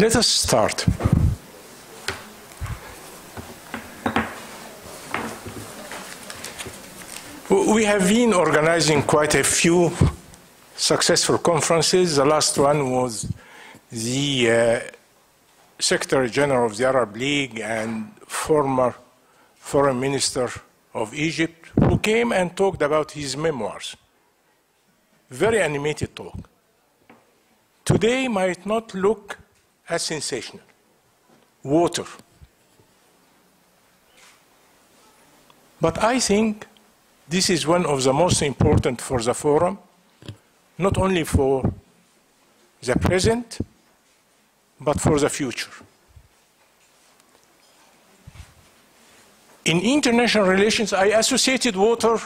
Let us start. We have been organizing quite a few successful conferences. The last one was the uh, Secretary General of the Arab League and former Foreign Minister of Egypt, who came and talked about his memoirs. Very animated talk. Today might not look as sensational. Water. But I think this is one of the most important for the forum, not only for the present, but for the future. In international relations, I associated water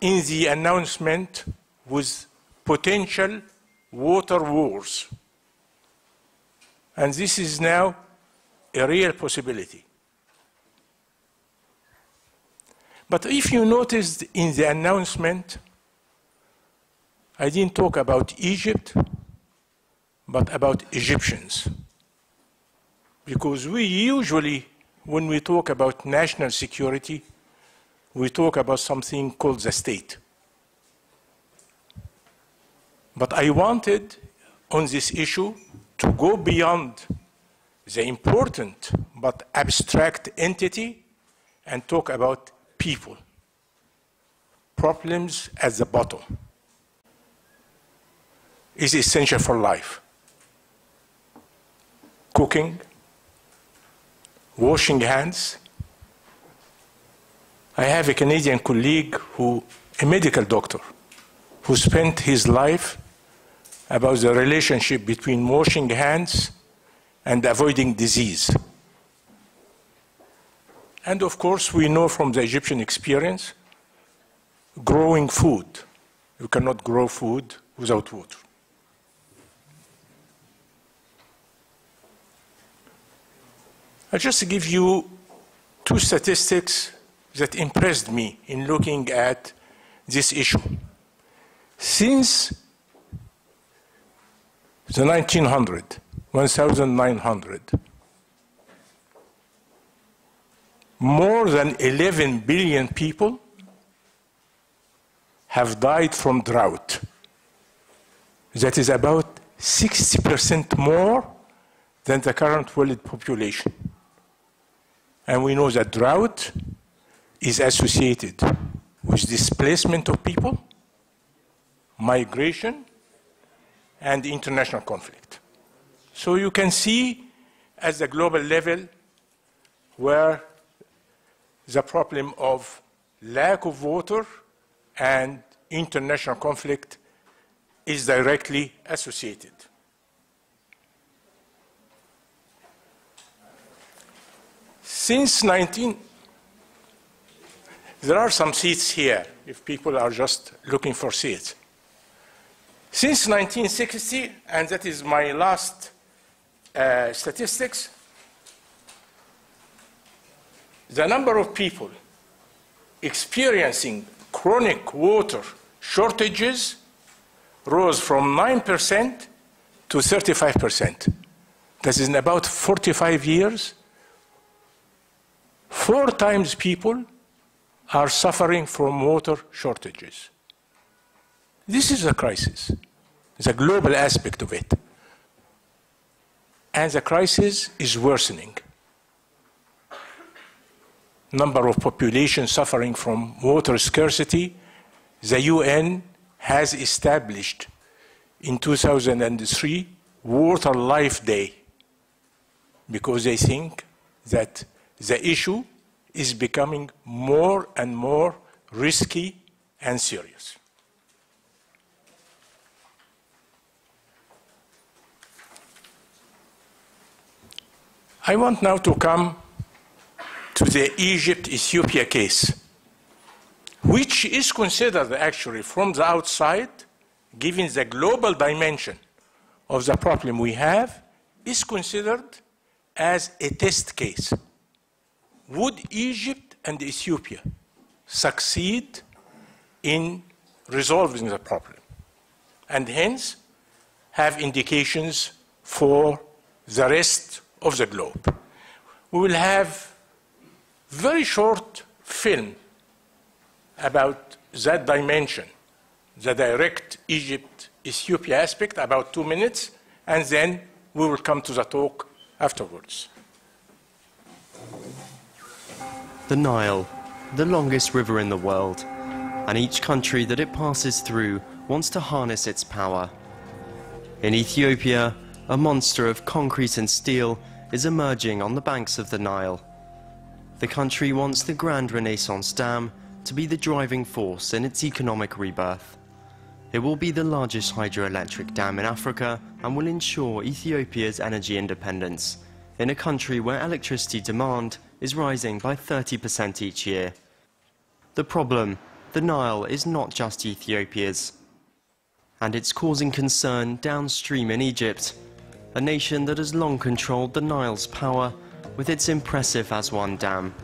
in the announcement with potential water wars. And this is now a real possibility. But if you noticed in the announcement, I didn't talk about Egypt, but about Egyptians. Because we usually, when we talk about national security, we talk about something called the state. But I wanted on this issue to go beyond the important but abstract entity and talk about people. Problems at the bottom is essential for life. Cooking, washing hands. I have a Canadian colleague who, a medical doctor, who spent his life about the relationship between washing hands and avoiding disease. And of course, we know from the Egyptian experience, growing food. You cannot grow food without water. I'll just give you two statistics that impressed me in looking at this issue. Since the 1900, 1900, more than 11 billion people have died from drought. That is about 60% more than the current world population. And we know that drought is associated with displacement of people, migration, and international conflict. So you can see at the global level where the problem of lack of water and international conflict is directly associated. Since 19, there are some seats here if people are just looking for seats. Since 1960, and that is my last uh, statistics, the number of people experiencing chronic water shortages rose from 9% to 35%. That is in about 45 years. Four times people are suffering from water shortages. This is a crisis, the global aspect of it. And the crisis is worsening number of population suffering from water scarcity, the UN has established in 2003 Water Life Day because they think that the issue is becoming more and more risky and serious. I want now to come to the Egypt Ethiopia case, which is considered actually from the outside, given the global dimension of the problem we have, is considered as a test case. Would Egypt and Ethiopia succeed in resolving the problem? And hence have indications for the rest of the globe. We will have very short film about that dimension, the direct Egypt Ethiopia aspect, about two minutes, and then we will come to the talk afterwards. The Nile, the longest river in the world, and each country that it passes through wants to harness its power. In Ethiopia, a monster of concrete and steel is emerging on the banks of the Nile. The country wants the Grand Renaissance Dam to be the driving force in its economic rebirth. It will be the largest hydroelectric dam in Africa and will ensure Ethiopia's energy independence in a country where electricity demand is rising by 30% each year. The problem, the Nile is not just Ethiopia's. And it's causing concern downstream in Egypt, a nation that has long controlled the Nile's power with its impressive Aswan Dam.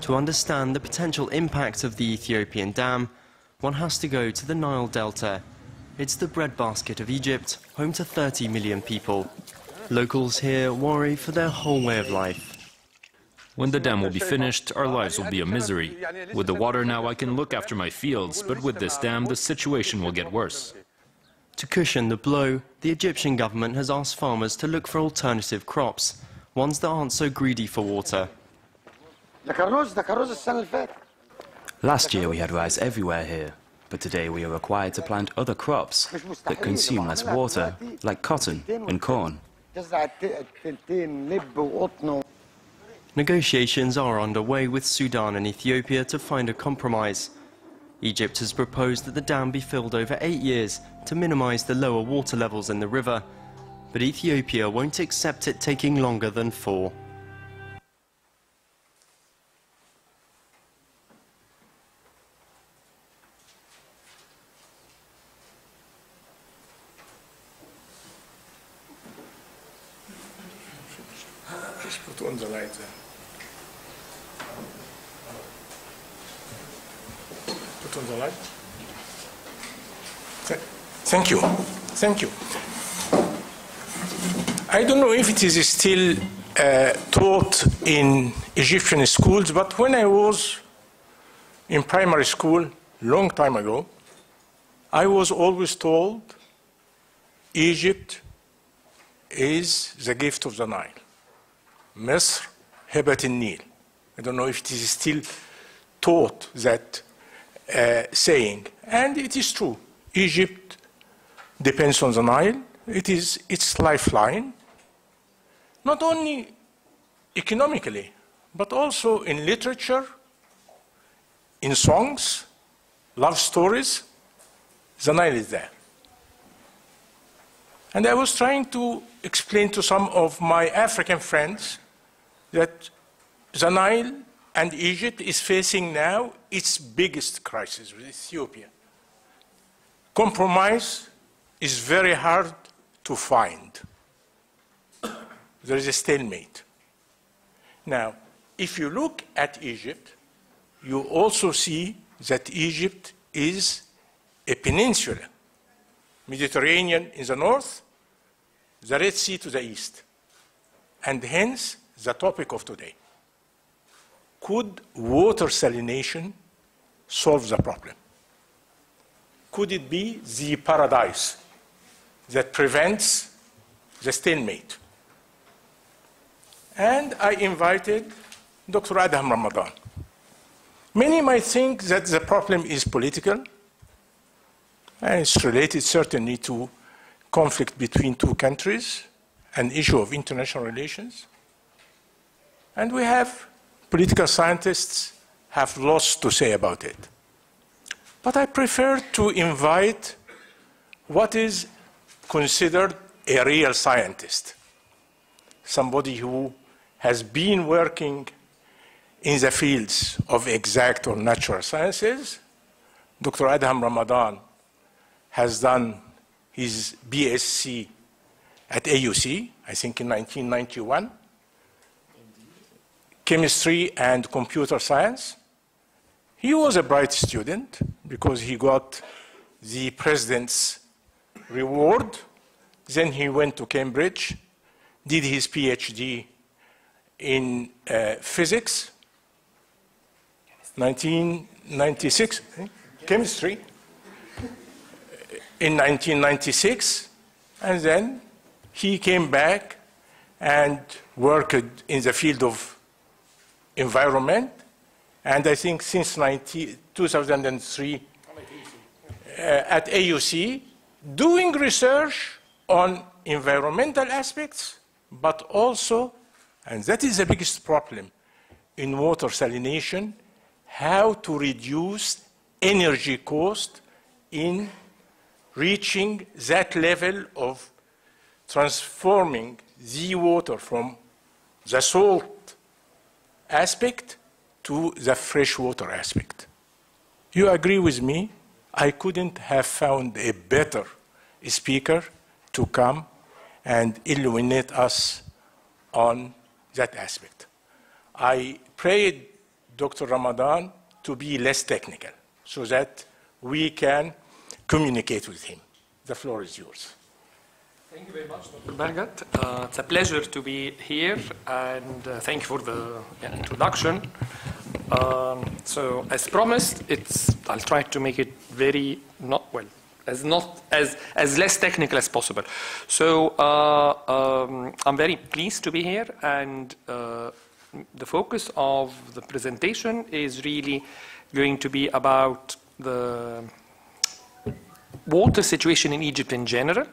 To understand the potential impact of the Ethiopian dam, one has to go to the Nile Delta. It's the breadbasket of Egypt, home to 30 million people. Locals here worry for their whole way of life. When the dam will be finished, our lives will be a misery. With the water now, I can look after my fields, but with this dam, the situation will get worse. To cushion the blow, the Egyptian government has asked farmers to look for alternative crops, ones that aren't so greedy for water. Last year we had rice everywhere here, but today we are required to plant other crops that consume less water, like cotton and corn. Negotiations are underway with Sudan and Ethiopia to find a compromise. Egypt has proposed that the dam be filled over eight years to minimize the lower water levels in the river, but Ethiopia won't accept it taking longer than four. Just put on the light there. Put on the light. Th- Thank you. Thank you. I don't know if it is still uh, taught in Egyptian schools, but when I was in primary school, long time ago, I was always told Egypt is the gift of the Nile. Misr, Hebat Nil. I don't know if it is still taught that uh, saying, and it is true. Egypt depends on the Nile. It is its lifeline, not only economically, but also in literature, in songs, love stories. The Nile is there. And I was trying to explain to some of my African friends that the Nile and Egypt is facing now its biggest crisis with Ethiopia. Compromise is very hard to find. There is a stalemate. Now, if you look at Egypt, you also see that Egypt is a peninsula. Mediterranean in the north, the Red Sea to the east. And hence, the topic of today. Could water salination solve the problem? Could it be the paradise that prevents the stalemate? And I invited Dr. Adham Ramadan. Many might think that the problem is political, and it's related certainly to conflict between two countries, an issue of international relations. And we have political scientists have lots to say about it. But I prefer to invite what is considered a real scientist, somebody who has been working in the fields of exact or natural sciences. Dr. Adham Ramadan has done his BSc at AUC, I think in 1991, chemistry and computer science. He was a bright student because he got the president's reward. Then he went to Cambridge, did his PhD in uh, physics, 1996, eh? chemistry, in 1996, and then he came back and worked in the field of environment, and I think since 19, 2003 uh, at AUC, doing research on environmental aspects, but also, and that is the biggest problem in water salination, how to reduce energy cost in reaching that level of transforming the water from the salt aspect to the freshwater aspect. You agree with me? I couldn't have found a better speaker to come and illuminate us on that aspect. I prayed Dr. Ramadan to be less technical so that we can communicate with him. The floor is yours. Thank you very much, Dr. Bahgat. Uh, it's a pleasure to be here, and uh, thank you for the introduction. Um, so, as promised, it's I'll try to make it very not well, as not as as less technical as possible. So, uh, um, I'm very pleased to be here, and uh, the focus of the presentation is really going to be about the water situation in Egypt in general,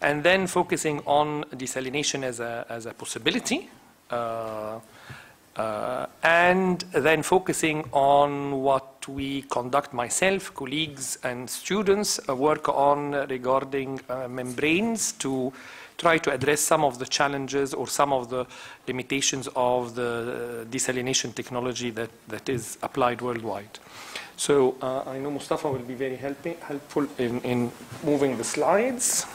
and then focusing on desalination as a, as a possibility, uh, uh, and then focusing on what we conduct myself, colleagues, and students uh, work on regarding uh, membranes to try to address some of the challenges or some of the limitations of the desalination technology that, that is applied worldwide. So uh, I know Mustafa will be very helping, helpful in, in moving the slides.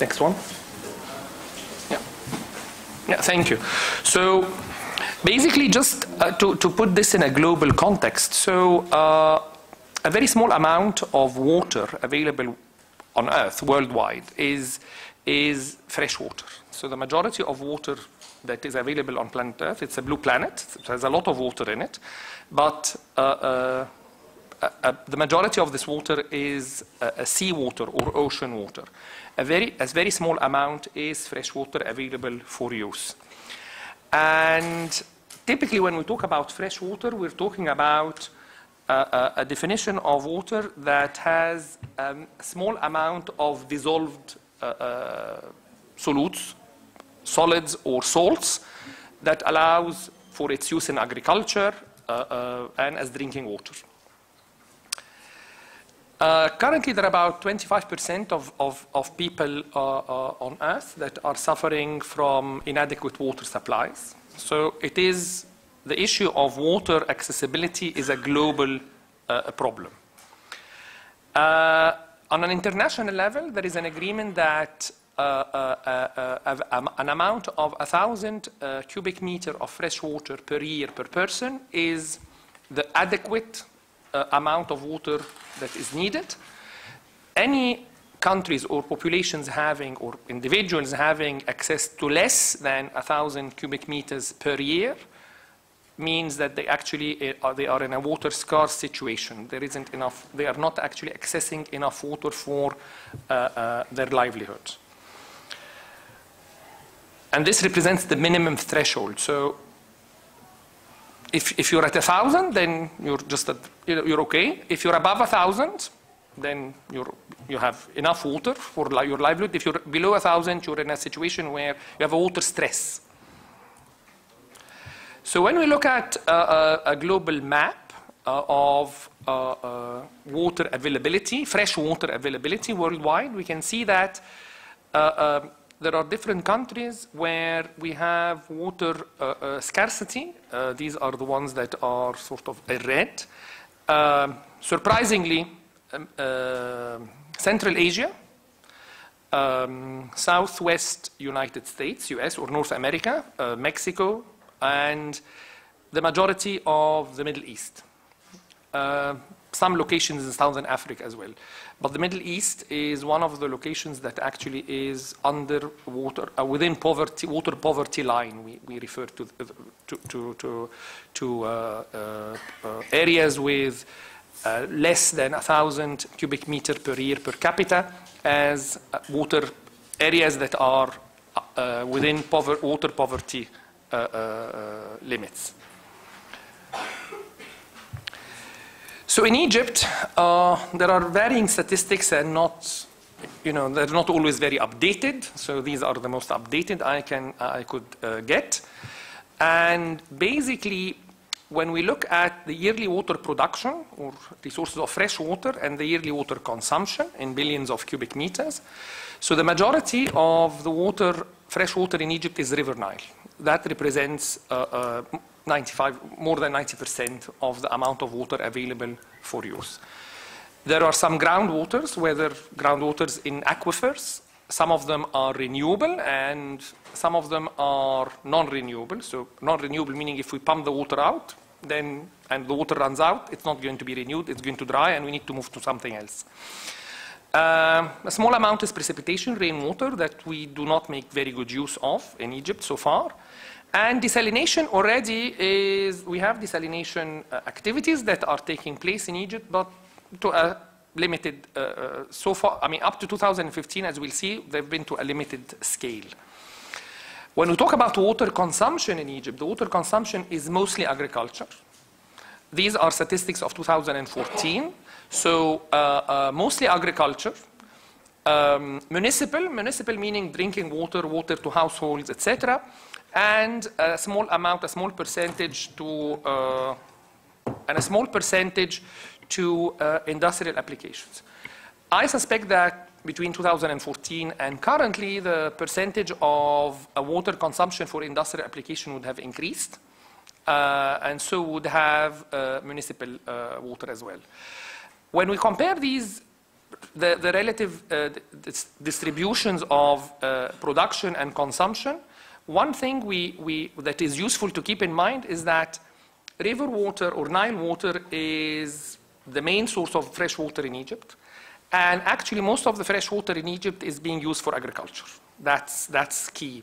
Next one. Yeah. Yeah, thank you. So basically just uh, to, to put this in a global context, so uh, a very small amount of water available on Earth worldwide is, is fresh water. So the majority of water that is available on planet Earth, it's a blue planet, it has a lot of water in it, but uh, uh, uh, the majority of this water is seawater or ocean water. A very, a very small amount is fresh water available for use. And typically, when we talk about fresh water, we're talking about uh, a, definition of water that has um, a small amount of dissolved uh, uh, solutes, solids, or salts that allows for its use in agriculture uh, uh, and as drinking water. Uh, currently, there are about 25% of, of, of people uh, uh, on Earth that are suffering from inadequate water supplies. So it is the issue of water accessibility is a global uh, problem. On an international level, there is an agreement that Uh, uh, uh, um, an amount of 1,000 cubic meter of fresh water per year per person is the adequate amount of water that is needed. Any countries or populations having or individuals having access to less than 1,000 cubic meters per year means that they actually are, they are in a water scarce situation. There isn't enough, they are not actually accessing enough water for uh, uh, their livelihood. And this represents the minimum threshold. So if, if you're at a thousand, then you're just at, you're okay. If you're above a thousand, then you're, you have enough water for li your livelihood. If you're below a thousand, you're in a situation where you have a water stress. So when we look at uh, a, a global map uh, of uh, uh water availability, fresh water availability worldwide, we can see that uh, um, there are different countries where we have water uh, uh, scarcity. Uh, these are the ones that are sort of red. Um, surprisingly, um, uh, Central Asia um, Southwest United States, US, or North America, uh, Mexico, and the majority of the Middle East. Some locations in Southern Africa as well. But the Middle East is one of the locations that actually is under water, uh, within poverty, water poverty line. We, we refer to, to, to, to, to uh, uh, uh areas with uh, less than 1,000 cubic meter per year per capita as uh, water areas that are within pover water poverty limits. So in Egypt, uh, there are varying statistics and not, you know, they're not always very updated. So these are the most updated I can, I could uh, get. And basically, when we look at the yearly water production or resources of fresh water and the yearly water consumption in billions of cubic meters, so the majority of the water, fresh water in Egypt is River Nile. That represents uh, uh 95, more than 90% of the amount of water available for use. There are some groundwaters, whether groundwaters in aquifers, some of them are renewable and some of them are non-renewable. So non-renewable meaning if we pump the water out, then and the water runs out, it's not going to be renewed, it's going to dry and we need to move to something else. Um, a small amount is precipitation, rainwater, that we do not make very good use of in Egypt so far. And desalination already is, we have desalination uh, activities that are taking place in Egypt, but to a limited, uh, uh, so far, I mean, up to 2015, as we'll see, they've been to a limited scale. When we talk about water consumption in Egypt, the water consumption is mostly agriculture. These are statistics of 2014. So uh, uh, mostly agriculture, um, municipal, municipal meaning drinking water, water to households, etc and a small amount, a small percentage to, uh, and a small percentage to uh, industrial applications. I suspect that between 2014 and currently, the percentage of uh, water consumption for industrial application would have increased, uh, and so would have uh, municipal uh, water as well. When we compare these the, the relative uh, distributions of uh, production and consumption, one thing we, we, that is useful to keep in mind is that river water or Nile water is the main source of fresh water in Egypt. And actually, most of the fresh water in Egypt is being used for agriculture. That's, that's key.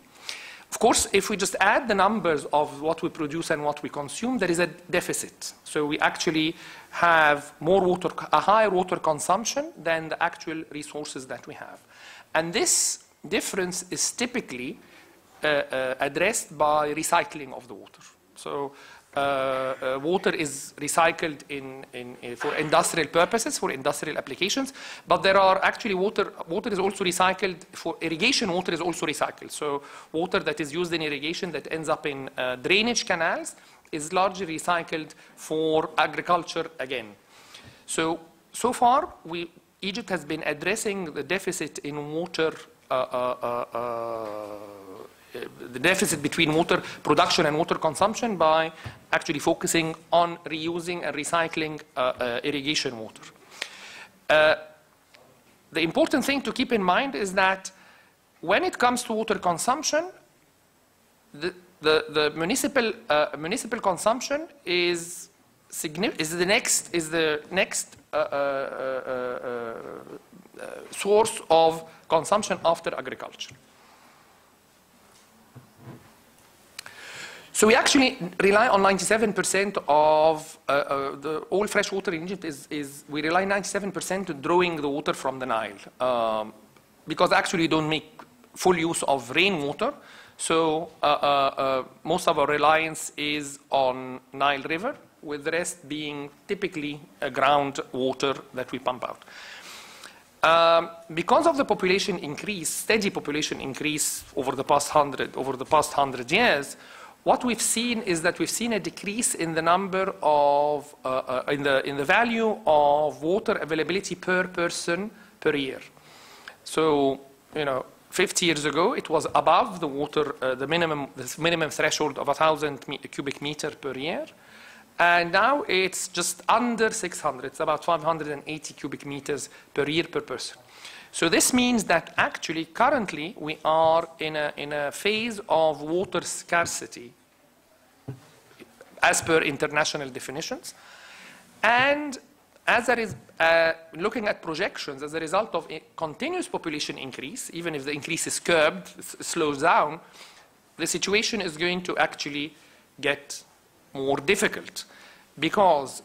Of course, if we just add the numbers of what we produce and what we consume, there is a deficit. So we actually have more water, a higher water consumption than the actual resources that we have. And this difference is typically addressed by recycling of the water. So uh, uh, water is recycled in, in, in, for industrial purposes, for industrial applications, but there are actually water, water is also recycled for irrigation water is also recycled. So water that is used in irrigation that ends up in uh, drainage canals is largely recycled for agriculture again. So, so far, we, Egypt has been addressing the deficit in water uh, the deficit between water production and water consumption by actually focusing on reusing and recycling uh, uh, irrigation water. Uh, the important thing to keep in mind is that when it comes to water consumption, the, the, the municipal, uh, municipal consumption is, is the next, is the next uh, uh, source of consumption after agriculture. So we actually rely on 97% of uh, uh, the all fresh water in Egypt is, is we rely 97% to drawing the water from the Nile um, because actually we don't make full use of rainwater. So uh, uh, uh, most of our reliance is on Nile River, with the rest being typically ground water that we pump out. Um, because of the population increase, steady population increase over the past hundred over the past hundred years, what we've seen is that we've seen a decrease in the number of, uh, uh, in, the, in the value of water availability per person per year. So, you know, 50 years ago, it was above the water, uh, the minimum, the minimum threshold of 1,000 cubic meter per year. And now it's just under 600. It's about 580 cubic meters per year per person. So this means that actually currently we are in a, in a phase of water scarcity as per international definitions. And as there is, uh, looking at projections, as a result of a continuous population increase, even if the increase is curbed, slows down, the situation is going to actually get more difficult because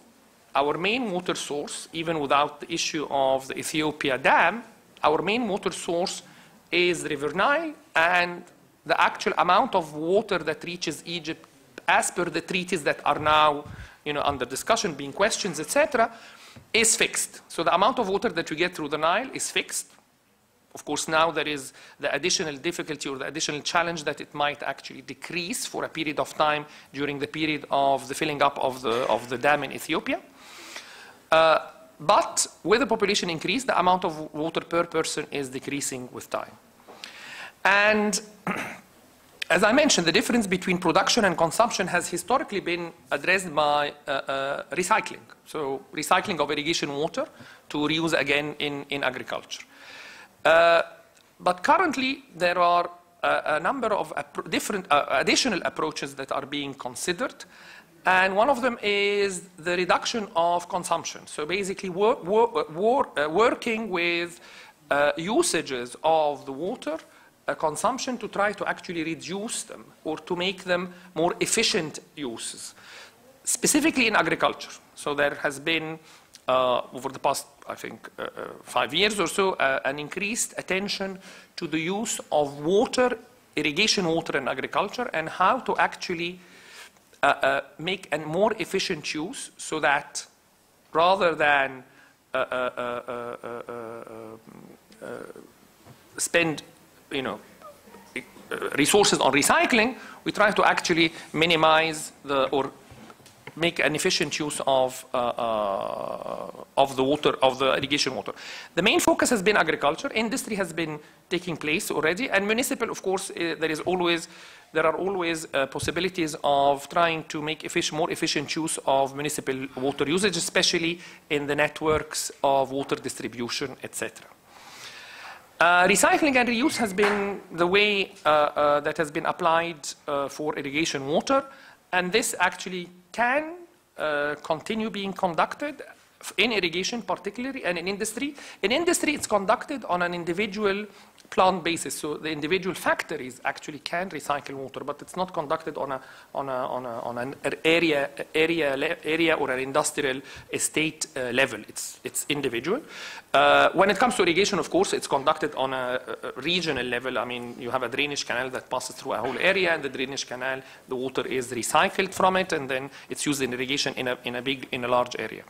our main water source, even without the issue of the Ethiopia dam, our main water source is River Nile, and the actual amount of water that reaches Egypt as per the treaties that are now you know, under discussion, being questions, etc., is fixed. So the amount of water that we get through the Nile is fixed. Of course, now there is the additional difficulty or the additional challenge that it might actually decrease for a period of time during the period of the filling up of the, of the dam in Ethiopia. Uh, but with the population increase, the amount of water per person is decreasing with time. And as I mentioned, the difference between production and consumption has historically been addressed by uh, uh, recycling. So recycling of irrigation water to reuse again in, in agriculture. Uh, but currently, there are a, a number of different uh, additional approaches that are being considered. And one of them is the reduction of consumption. So basically, wor wor uh, working with uh, usages of the water consumption to try to actually reduce them or to make them more efficient uses, specifically in agriculture. So there has been, uh, over the past, I think, uh, uh five years or so, uh, an increased attention to the use of water, irrigation water in agriculture, and how to actually uh, uh, make a more efficient use so that rather than spend you know, resources on recycling, we try to actually minimize the or make an efficient use of, uh, uh, of the water, of the irrigation water. The main focus has been agriculture. Industry has been taking place already. And municipal, of course, uh, there is always, there are always uh, possibilities of trying to make efficient, more efficient use of municipal water usage, especially in the networks of water distribution, etc. Uh, recycling and reuse has been the way uh, uh, that has been applied uh, for irrigation water, and this actually can uh, continue being conducted in irrigation particularly and in industry. In industry, it's conducted on an individual plant basis. So the individual factories actually can recycle water, but it's not conducted on, a, on, a, on, a, on an area, area, area or an industrial estate uh, level. It's, it's individual. Uh, when it comes to irrigation, of course, it's conducted on a, a, regional level. I mean, you have a drainage canal that passes through a whole area, and the drainage canal, the water is recycled from it, and then it's used in irrigation in a, in a big, in a large area.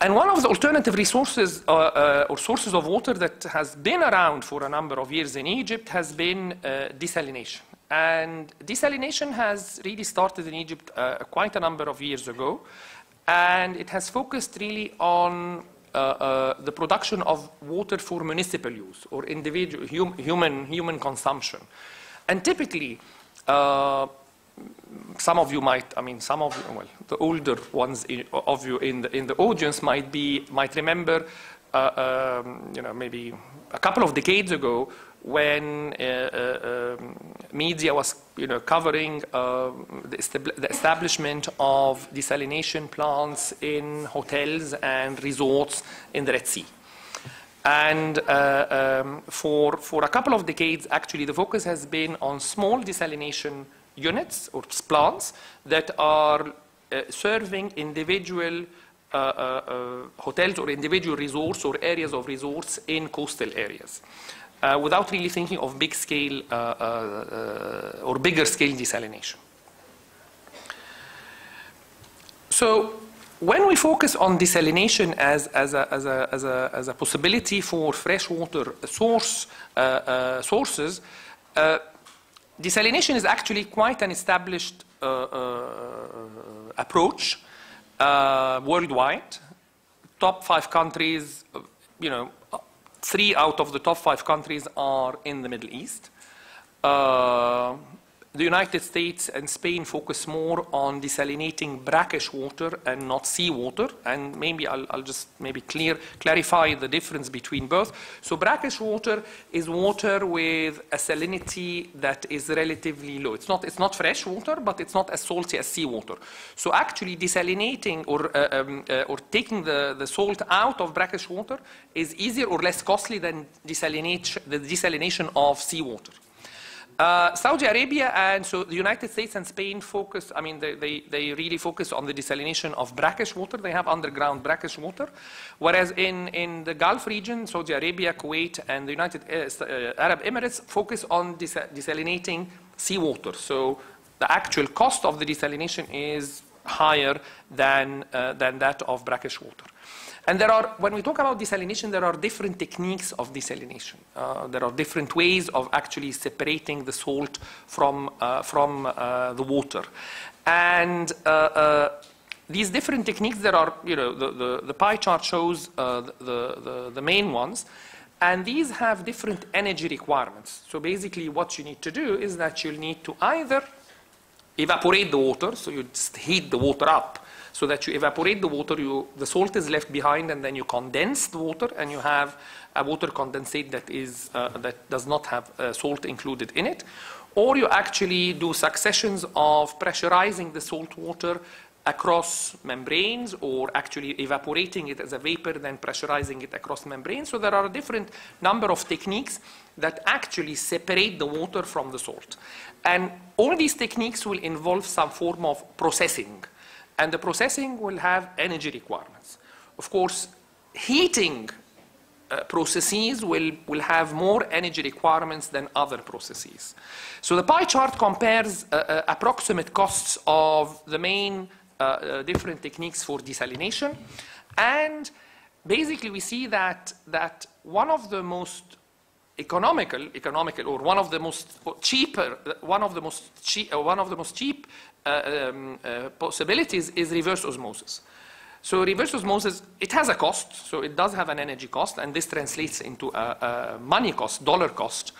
And one of the alternative resources uh, uh, or sources of water that has been around for a number of years in Egypt has been uh, desalination. And desalination has really started in Egypt uh, quite a number of years ago. And it has focused really on uh, uh, the production of water for municipal use or individual hum human, human consumption. And typically, some of you might, I mean, some of you, well, the older ones in, of you in the, in the audience might be, might remember, uh, um, you know, maybe a couple of decades ago when uh, uh, um, media was, you know, covering uh, the, the, establishment of desalination plants in hotels and resorts in the Red Sea. And uh, um, for, for a couple of decades, actually, the focus has been on small desalination units or plants that are uh, serving individual uh, uh, uh, hotels or individual resorts or areas of resorts in coastal areas. Uh, without really thinking of big scale uh, or bigger scale desalination. So when we focus on desalination as, as, a, as, a, as, a, as a possibility for freshwater source, sources, desalination is actually quite an established uh, uh, approach uh, worldwide. Top five countries, you know, three out of the top five countries are in the Middle East. The United States and Spain focus more on desalinating brackish water and not seawater. And maybe I'll, I'll, just maybe clear, clarify the difference between both. So brackish water is water with a salinity that is relatively low. It's not, it's not fresh water, but it's not as salty as seawater. So actually desalinating or, uh, um, uh, or taking the, the salt out of brackish water is easier or less costly than desalination, the desalination of seawater. Uh, Saudi Arabia and so the United States and Spain focus, I mean, they, they, they, really focus on the desalination of brackish water. They have underground brackish water. Whereas in, in the Gulf region, Saudi Arabia, Kuwait, and the United uh, uh Arab Emirates focus on des desalinating seawater. So the actual cost of the desalination is higher than, uh, than that of brackish water. And there are, when we talk about desalination, there are different techniques of desalination. Uh, there are different ways of actually separating the salt from, uh, from uh, the water. And uh, uh, these different techniques, there are, you know, the, the, the pie chart shows the, the, the main ones. And these have different energy requirements. So basically what you need to do is that you'll need to either evaporate the water, so you just heat the water up, so that you evaporate the water, you, the salt is left behind, and then you condense the water, and you have a water condensate that, is, uh, that does not have uh, salt included in it. Or you actually do successions of pressurizing the salt water across membranes or actually evaporating it as a vapor, then pressurizing it across membranes. So there are a different number of techniques that actually separate the water from the salt. And all these techniques will involve some form of processing. And the processing will have energy requirements. Of course, heating uh, processes will, will have more energy requirements than other processes. So the pie chart compares uh, uh, approximate costs of the main uh, uh, different techniques for desalination. And basically we see that, that one of the most economical, economical, or one of the most cheaper, one of the most cheap, uh, one of the most cheap uh, um, uh, possibilities is reverse osmosis. So reverse osmosis, it has a cost, so it does have an energy cost, and this translates into a, a money cost, dollar cost.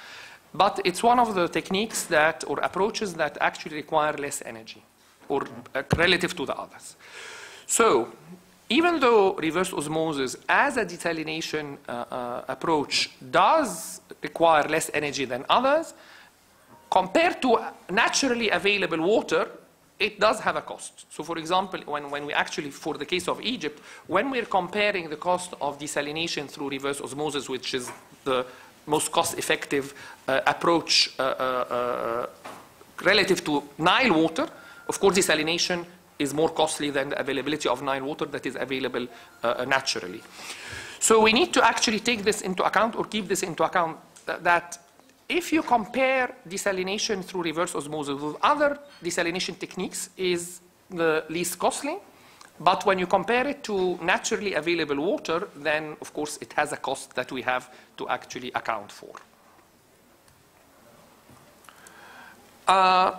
But it's one of the techniques that, or approaches that actually require less energy, or uh, relative to the others. So even though reverse osmosis as a desalination uh, uh, approach does require less energy than others, compared to naturally available water, it does have a cost. So for example, when, when we actually, for the case of Egypt, when we're comparing the cost of desalination through reverse osmosis, which is the most cost-effective uh, approach uh, uh, uh relative to Nile water, of course desalination is more costly than the availability of Nile water that is available uh, naturally. So we need to actually take this into account or keep this into account that, that if you compare desalination through reverse osmosis with other desalination techniques is the least costly. But when you compare it to naturally available water, then of course it has a cost that we have to actually account for. Uh,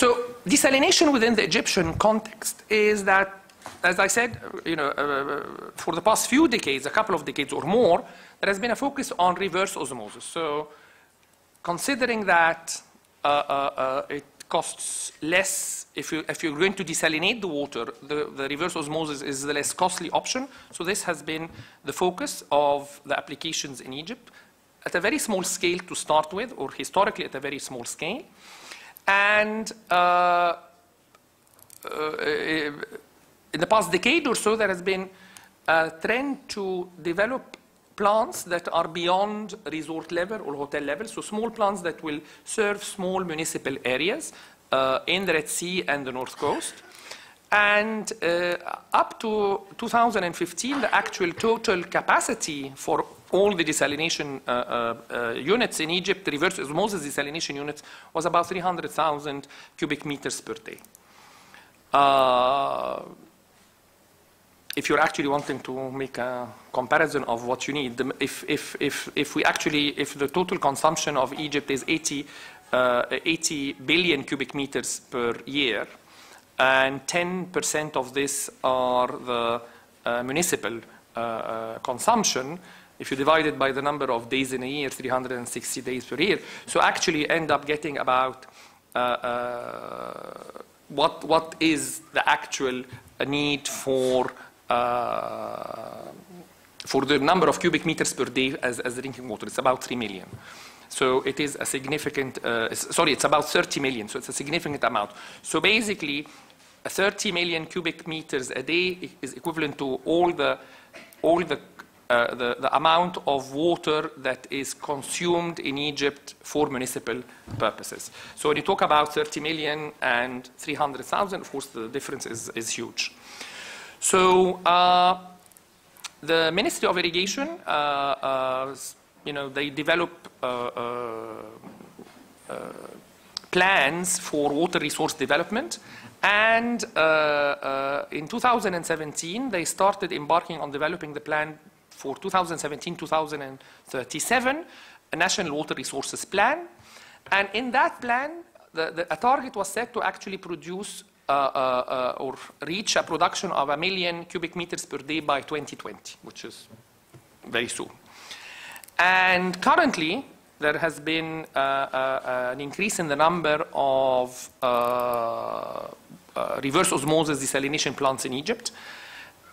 so desalination within the Egyptian context is that, as I said, you know, uh, for the past few decades, a couple of decades or more, there has been a focus on reverse osmosis. So considering that uh, uh, uh, it costs less, if, you, if you're going to desalinate the water, the, the reverse osmosis is the less costly option. So this has been the focus of the applications in Egypt at a very small scale to start with, or historically at a very small scale. And uh, uh, in the past decade or so, there has been a trend to develop plants that are beyond resort level or hotel level, so small plants that will serve small municipal areas uh, in the Red Sea and the North Coast. And uh, up to 2015, the actual total capacity for all the desalination uh, uh, uh units in Egypt, reverse osmosis desalination units, was about 300,000 cubic meters per day. Uh, if you're actually wanting to make a comparison of what you need, if, if, if, if we actually, if the total consumption of Egypt is 80, uh, 80 billion cubic meters per year, and 10% of this are the uh, municipal consumption, if you divide it by the number of days in a year, 360 days per year, so actually end up getting about uh, uh, what, what is the actual need for, uh, for the number of cubic meters per day as, as drinking water. It's about 3 million. So it is a significant, uh, sorry, it's about 30 million, so it's a significant amount. So basically, 30 million cubic meters a day is equivalent to all the, all the, uh, the, the, amount of water that is consumed in Egypt for municipal purposes. So when you talk about 30 million and 300,000, of course, the difference is, is huge. So uh, the Ministry of Irrigation, uh, uh, you know, they develop uh, plans for water resource development and in 2017, they started embarking on developing the plan for 2017-2037, a national water resources plan. And in that plan, the, the, a target was set to actually produce uh, uh, uh or reach a production of a million cubic meters per day by 2020, which is very soon. And currently, there has been uh, uh, an increase in the number of uh, reverse osmosis desalination plants in Egypt.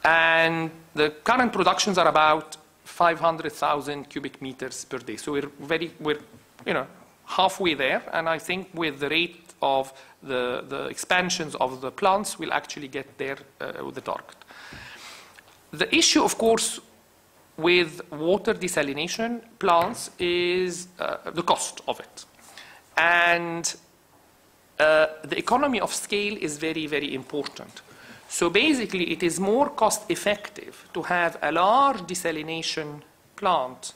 And the current productions are about 500,000 cubic meters per day. So we're very, we're, you know, halfway there. And I think with the rate of the, the expansions of the plants, we'll actually get there uh, with the target. The issue, of course, with water desalination plants is uh, the cost of it. And uh, the economy of scale is very, very important. So basically, it is more cost effective to have a large desalination plant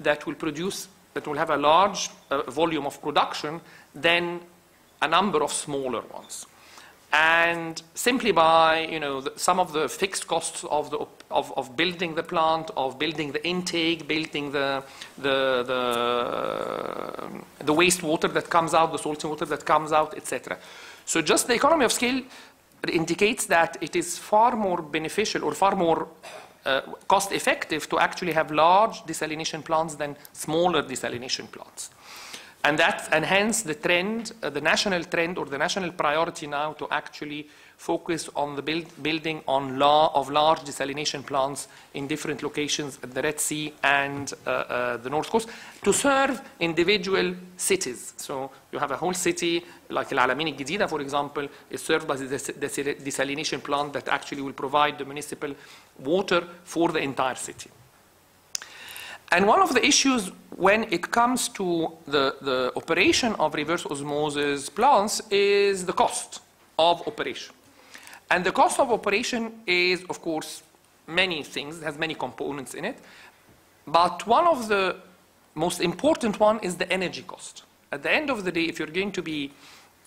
that will produce, that will have a large uh, volume of production than a number of smaller ones. And simply by, you know, the, some of the fixed costs of, the, of, of building the plant, of building the intake, building the, the, the, the wastewater that comes out, the salty water that comes out, etc. So just the economy of scale indicates that it is far more beneficial or far more uh, cost effective to actually have large desalination plants than smaller desalination plants. And that, and hence the trend, uh, the national trend or the national priority now to actually focus on the build, building on law of large desalination plants in different locations at the Red Sea and uh, uh, the North Coast to serve individual cities. So you have a whole city like Al Alamein Gidida, for example, is served by the desalination plant that actually will provide the municipal water for the entire city. And one of the issues when it comes to the, the operation of reverse osmosis plants is the cost of operation. And the cost of operation is, of course, many things, it has many components in it. But one of the most important one is the energy cost. At the end of the day, if you're going to be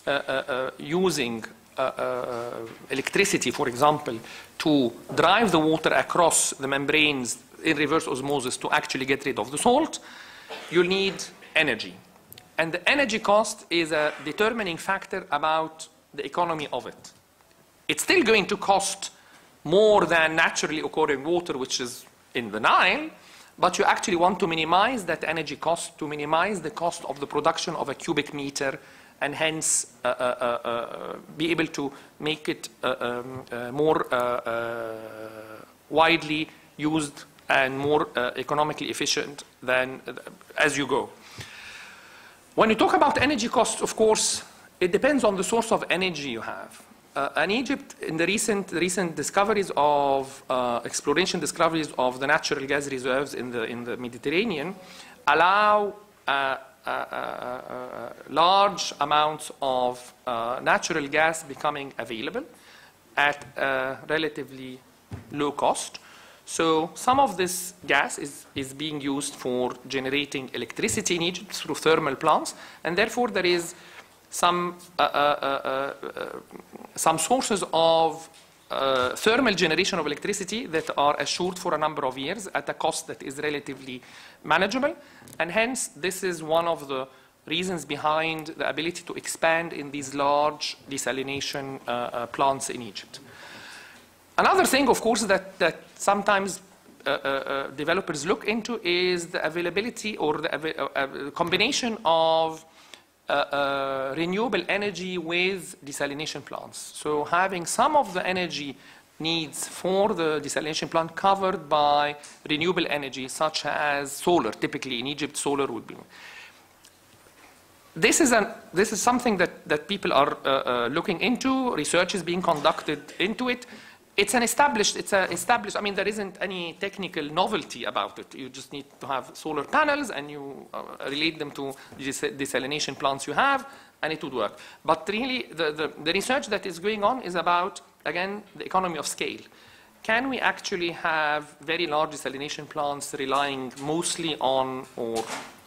uh, uh, uh, using uh, uh, electricity, for example, to drive the water across the membranes in reverse osmosis to actually get rid of the salt, you need energy. And the energy cost is a determining factor about the economy of it. It's still going to cost more than naturally occurring water, which is in the Nile, but you actually want to minimize that energy cost to minimize the cost of the production of a cubic meter and hence uh, uh, uh, uh be able to make it uh, um, uh, more widely used and more economically efficient than as you go. When you talk about energy costs, of course, it depends on the source of energy you have. Uh, in Egypt, in the recent, recent discoveries of, uh, exploration discoveries of the natural gas reserves in the, in the Mediterranean, allow uh, uh, large amounts of natural gas becoming available at a relatively low cost. So some of this gas is, is being used for generating electricity in Egypt through thermal plants, and therefore there is some, uh, uh, uh, uh some sources of uh, thermal generation of electricity that are assured for a number of years at a cost that is relatively manageable, and hence this is one of the reasons behind the ability to expand in these large desalination uh, plants in Egypt. Another thing, of course, that, that sometimes uh, uh, developers look into is the availability or the uh, uh, combination of uh, uh, renewable energy with desalination plants. So having some of the energy needs for the desalination plant covered by renewable energy, such as solar. Typically, in Egypt, solar would be. This is, an, this is something that, that people are uh, uh, looking into. Research is being conducted into it. It's an established, it's a established, I mean, there isn't any technical novelty about it. You just need to have solar panels and you uh, relate them to the des- desalination plants you have, and it would work. But really, the, the, the research that is going on is about, again, the economy of scale. Can we actually have very large desalination plants relying mostly on or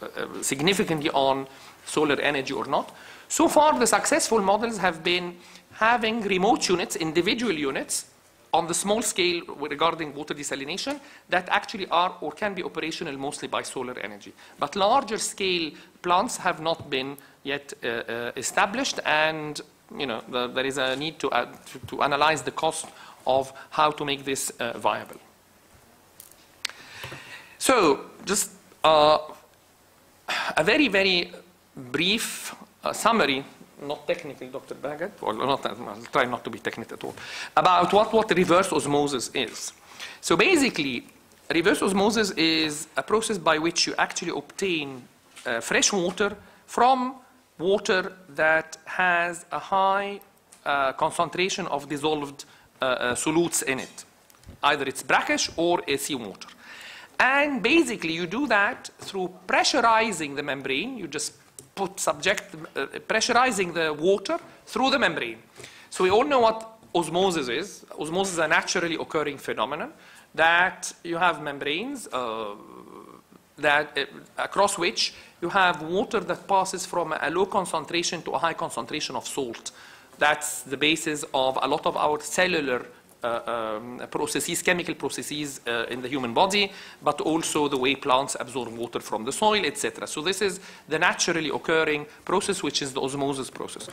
uh, uh, significantly on solar energy or not? So far, the successful models have been having remote units, individual units, on the small scale regarding water desalination that actually are or can be operational mostly by solar energy. But larger scale plants have not been yet uh, uh, established and you know, the, there is a need to, uh, to, to, analyze the cost of how to make this uh, viable. So just uh, a very, very brief uh, summary not technical, Dr. Bahgat, or not, I'll try not to be technical at all, about what, what reverse osmosis is. So basically, reverse osmosis is a process by which you actually obtain uh, fresh water from water that has a high uh, concentration of dissolved uh, uh solutes in it. Either it's brackish or a seawater. And basically, you do that through pressurizing the membrane. You just put subject, uh, pressurizing the water through the membrane. So we all know what osmosis is. Osmosis is a naturally occurring phenomenon that you have membranes uh, that uh, across which you have water that passes from a low concentration to a high concentration of salt. That's the basis of a lot of our cellular um, processes, chemical processes uh, in the human body, but also the way plants absorb water from the soil, etc. So this is the naturally occurring process, which is the osmosis process.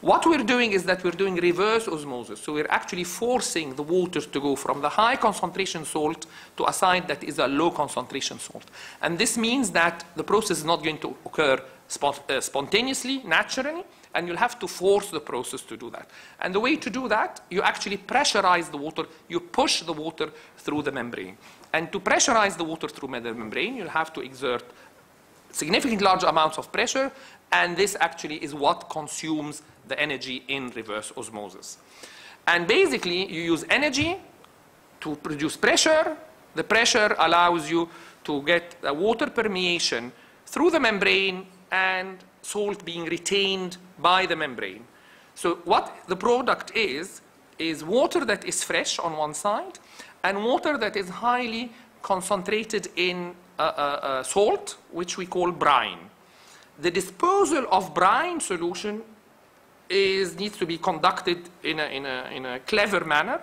What we're doing is that we're doing reverse osmosis. So we're actually forcing the water to go from the high concentration salt to a site that is a low concentration salt. And this means that the process is not going to occur uh, spontaneously, naturally, and you'll have to force the process to do that. And the way to do that, you actually pressurize the water, you push the water through the membrane. And to pressurize the water through the membrane, you'll have to exert significant large amounts of pressure, and this actually is what consumes the energy in reverse osmosis. And basically, you use energy to produce pressure. The pressure allows you to get a water permeation through the membrane and salt being retained by the membrane. So what the product is, is water that is fresh on one side and water that is highly concentrated in uh, uh, uh, salt, which we call brine. The disposal of brine solution is, needs to be conducted in a, in, a, in a clever manner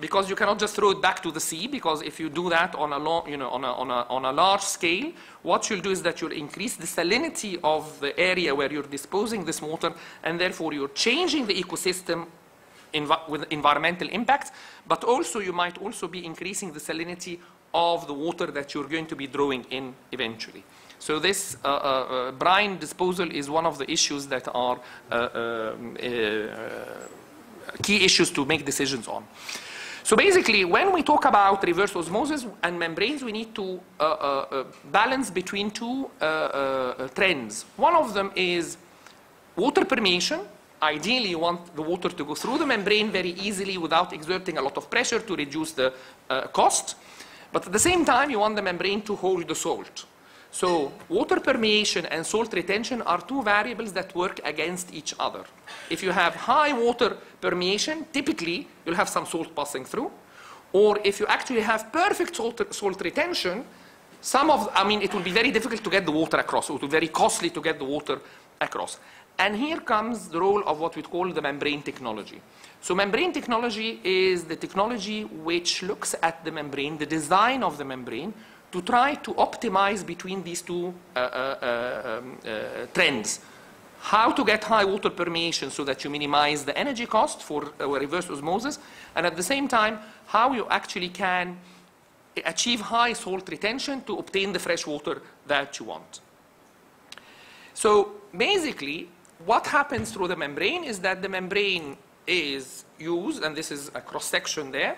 because you cannot just throw it back to the sea because if you do that on a, long, you know, on, a, on, a, on a large scale, what you'll do is that you'll increase the salinity of the area where you're disposing this water and therefore you're changing the ecosystem env with environmental impacts, but also you might also be increasing the salinity of the water that you're going to be drawing in eventually. So this uh, uh, uh brine disposal is one of the issues that are uh, um, uh, key issues to make decisions on. So basically, when we talk about reverse osmosis and membranes, we need to uh, uh, uh balance between two uh, uh, trends. One of them is water permeation. Ideally, you want the water to go through the membrane very easily without exerting a lot of pressure to reduce the cost. But at the same time, you want the membrane to hold the salt. So water permeation and salt retention are two variables that work against each other. If you have high water permeation, typically you'll have some salt passing through. Or if you actually have perfect salt, salt retention, some of, I mean, it will be very difficult to get the water across. It will be very costly to get the water across. And here comes the role of what we call the membrane technology. So membrane technology is the technology which looks at the membrane, the design of the membrane, to try to optimize between these two uh, uh, uh, um, trends. How to get high water permeation so that you minimize the energy cost for uh, reverse osmosis, and at the same time, how you actually can achieve high salt retention to obtain the fresh water that you want. So basically, what happens through the membrane is that the membrane is used, and this is a cross section there,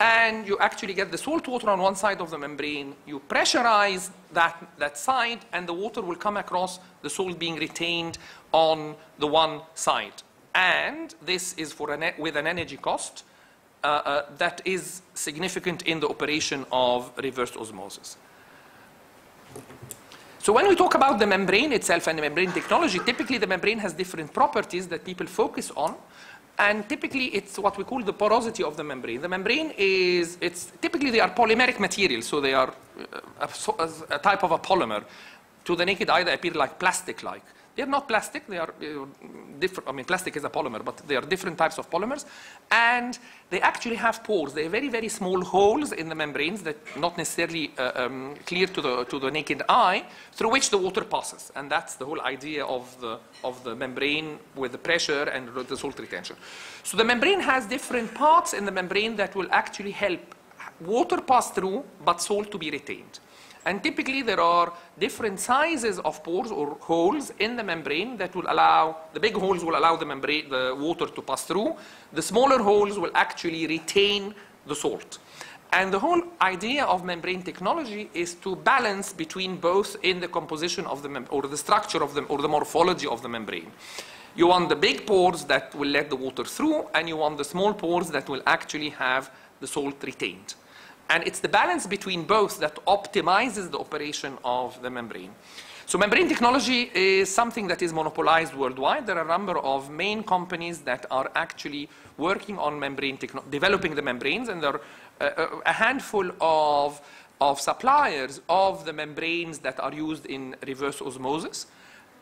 and you actually get the salt water on one side of the membrane, you pressurize that, that side, and the water will come across, the salt being retained on the one side. And this is for an, with an energy cost uh, uh, that is significant in the operation of reverse osmosis. So when we talk about the membrane itself and the membrane technology, typically the membrane has different properties that people focus on. And typically it's what we call the porosity of the membrane. The membrane is, it's typically they are polymeric materials, so they are uh, a, a type of a polymer. To the naked eye, they appear like plastic-like. They're not plastic, they are different. I mean, plastic is a polymer, but they are different types of polymers. And they actually have pores. They are very, very small holes in the membranes that are not necessarily uh, um, clear to the, to the naked eye, through which the water passes. And that's the whole idea of the, of the membrane with the pressure and the salt retention. So the membrane has different parts in the membrane that will actually help water pass through, but salt to be retained. And typically there are different sizes of pores or holes in the membrane that will allow, the big holes will allow the membrane, the water to pass through. The smaller holes will actually retain the salt. And the whole idea of membrane technology is to balance between both in the composition of the or the structure of the or the morphology of the membrane. You want the big pores that will let the water through, and you want the small pores that will actually have the salt retained. And it's the balance between both that optimizes the operation of the membrane. So membrane technology is something that is monopolized worldwide. There are a number of main companies that are actually working on membrane technology, developing the membranes, and there are uh, a handful of, of suppliers of the membranes that are used in reverse osmosis.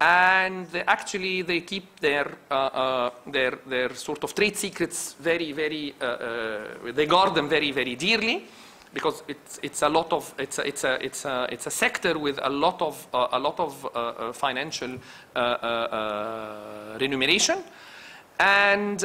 And they actually, they keep their, uh, uh, their, their sort of trade secrets very, very, uh, uh, they guard them very, very dearly because it's, it's a lot of it's a, it's a, it's a, it's a sector with a lot of uh, a lot of uh, uh financial uh, uh, remuneration and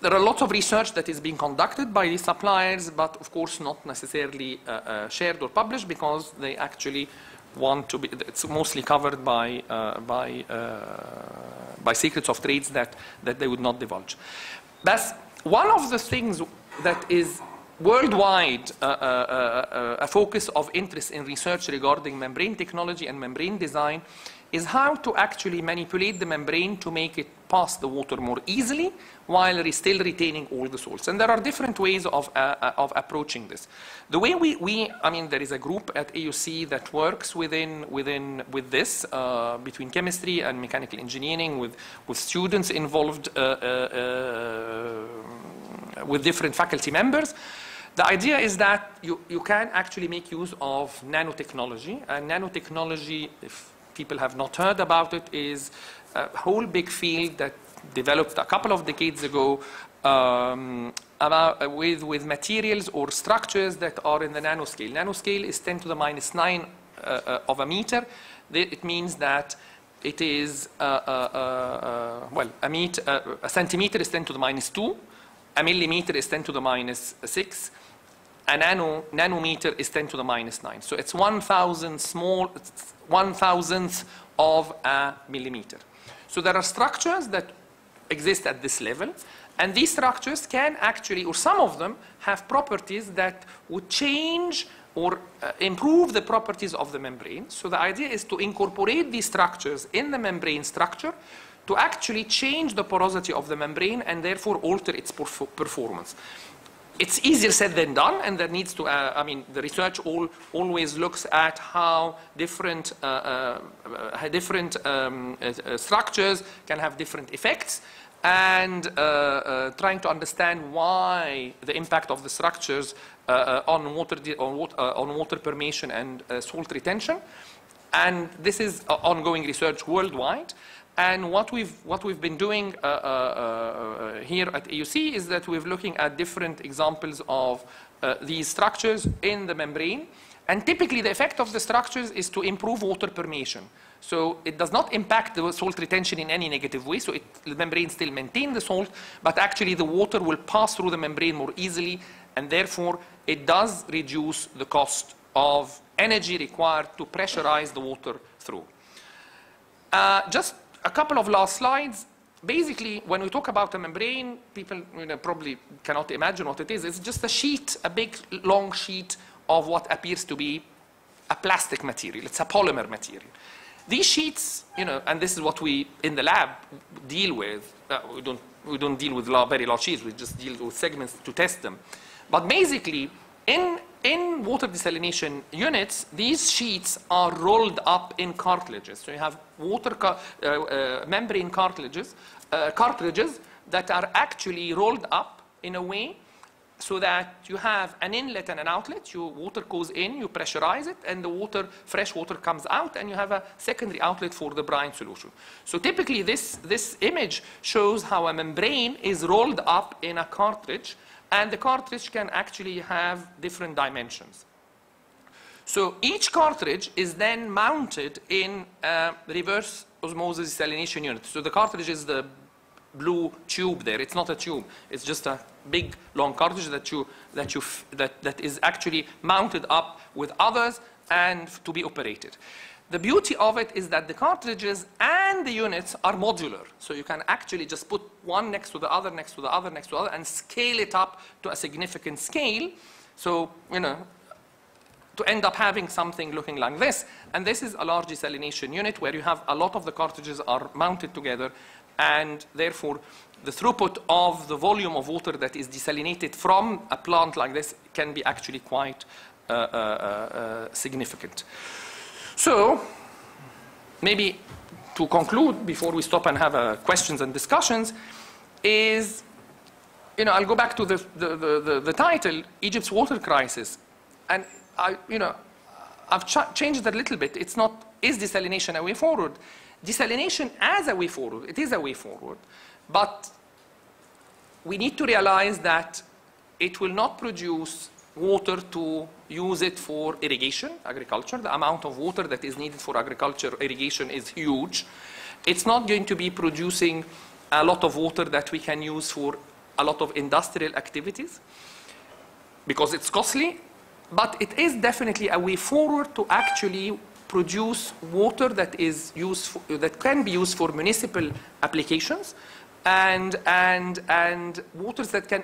there are lots of research that is being conducted by these suppliers, but of course not necessarily shared or published because they actually want to be, it's mostly covered by, uh, by, uh, by secrets of trades that, that they would not divulge. That's one of the things that is worldwide uh, uh, uh, a focus of interest in research regarding membrane technology and membrane design is how to actually manipulate the membrane to make it pass the water more easily while still retaining all the salts. And there are different ways of, uh, uh, of approaching this. The way we, we, I mean, there is a group at AUC that works within, within with this, uh, between chemistry and mechanical engineering, with, with students involved with different faculty members. The idea is that you, you can actually make use of nanotechnology. And nanotechnology, if people have not heard about it, is a whole big field that developed a couple of decades ago um, about, uh, with, with materials or structures that are in the nanoscale. Nanoscale is 10 to the minus 9 uh, uh, of a meter. It means that it is, uh, uh, uh, well, a, meter, a centimeter is 10 to the minus 2 a millimeter is 10 to the minus 6. A nano, nanometer is 10 to the minus 9. So it's 1,000 small, 1,000th of a millimeter. So there are structures that exist at this level, and these structures can actually, or some of them, have properties that would change or uh, improve the properties of the membrane. So the idea is to incorporate these structures in the membrane structure to actually change the porosity of the membrane and therefore alter its performance. It's easier said than done, and there needs to, uh, I mean, the research all, always looks at how different, uh, uh, different um, uh, uh, structures can have different effects and uh, trying to understand why the impact of the structures on, water, on, water, on water permeation and salt retention. And this is ongoing research worldwide. And what we've, what we've been doing uh, uh, uh, here at AUC is that we're looking at different examples of uh, these structures in the membrane. And typically the effect of the structures is to improve water permeation. So it does not impact the salt retention in any negative way. So it, the membrane still maintains the salt, but actually the water will pass through the membrane more easily and therefore it does reduce the cost of energy required to pressurize the water through. Uh, just a couple of last slides. Basically, when we talk about a membrane, people you know, probably cannot imagine what it is. It's just a sheet, a big long sheet of what appears to be a plastic material. It's a polymer material. These sheets, you know, and this is what we in the lab deal with. Uh, we don't we don't deal with very large sheets. We just deal with segments to test them. But basically, in in water desalination units, these sheets are rolled up in cartilages. So you have water uh, uh, membrane cartilages, uh, cartridges that are actually rolled up in a way so that you have an inlet and an outlet. Your water goes in, you pressurize it, and the water, fresh water comes out, and you have a secondary outlet for the brine solution. So typically this, this image shows how a membrane is rolled up in a cartridge, and the cartridge can actually have different dimensions. So each cartridge is then mounted in a reverse osmosis desalination unit. So the cartridge is the blue tube there. It's not a tube. It's just a big long cartridge that you that you that that is actually mounted up with others and to be operated. The beauty of it is that the cartridges and the units are modular. So you can actually just put one next to the other, next to the other, next to the other, and scale it up to a significant scale. So, you know, to end up having something looking like this. And this is a large desalination unit where you have a lot of the cartridges are mounted together and therefore the throughput of the volume of water that is desalinated from a plant like this can be actually quite uh, uh, uh, significant. So maybe to conclude before we stop and have uh, questions and discussions is, you know, I'll go back to the, the, the, the title, Egypt's water crisis. And I, you know, I've ch changed it a little bit. It's not, is desalination a way forward? Desalination as a way forward, it is a way forward, but we need to realize that it will not produce water to use it for irrigation, agriculture. The amount of water that is needed for agriculture, irrigation is huge. It's not going to be producing a lot of water that we can use for a lot of industrial activities because it's costly, but it is definitely a way forward to actually produce water that is used for, that can be used for municipal applications and, and, and waters that can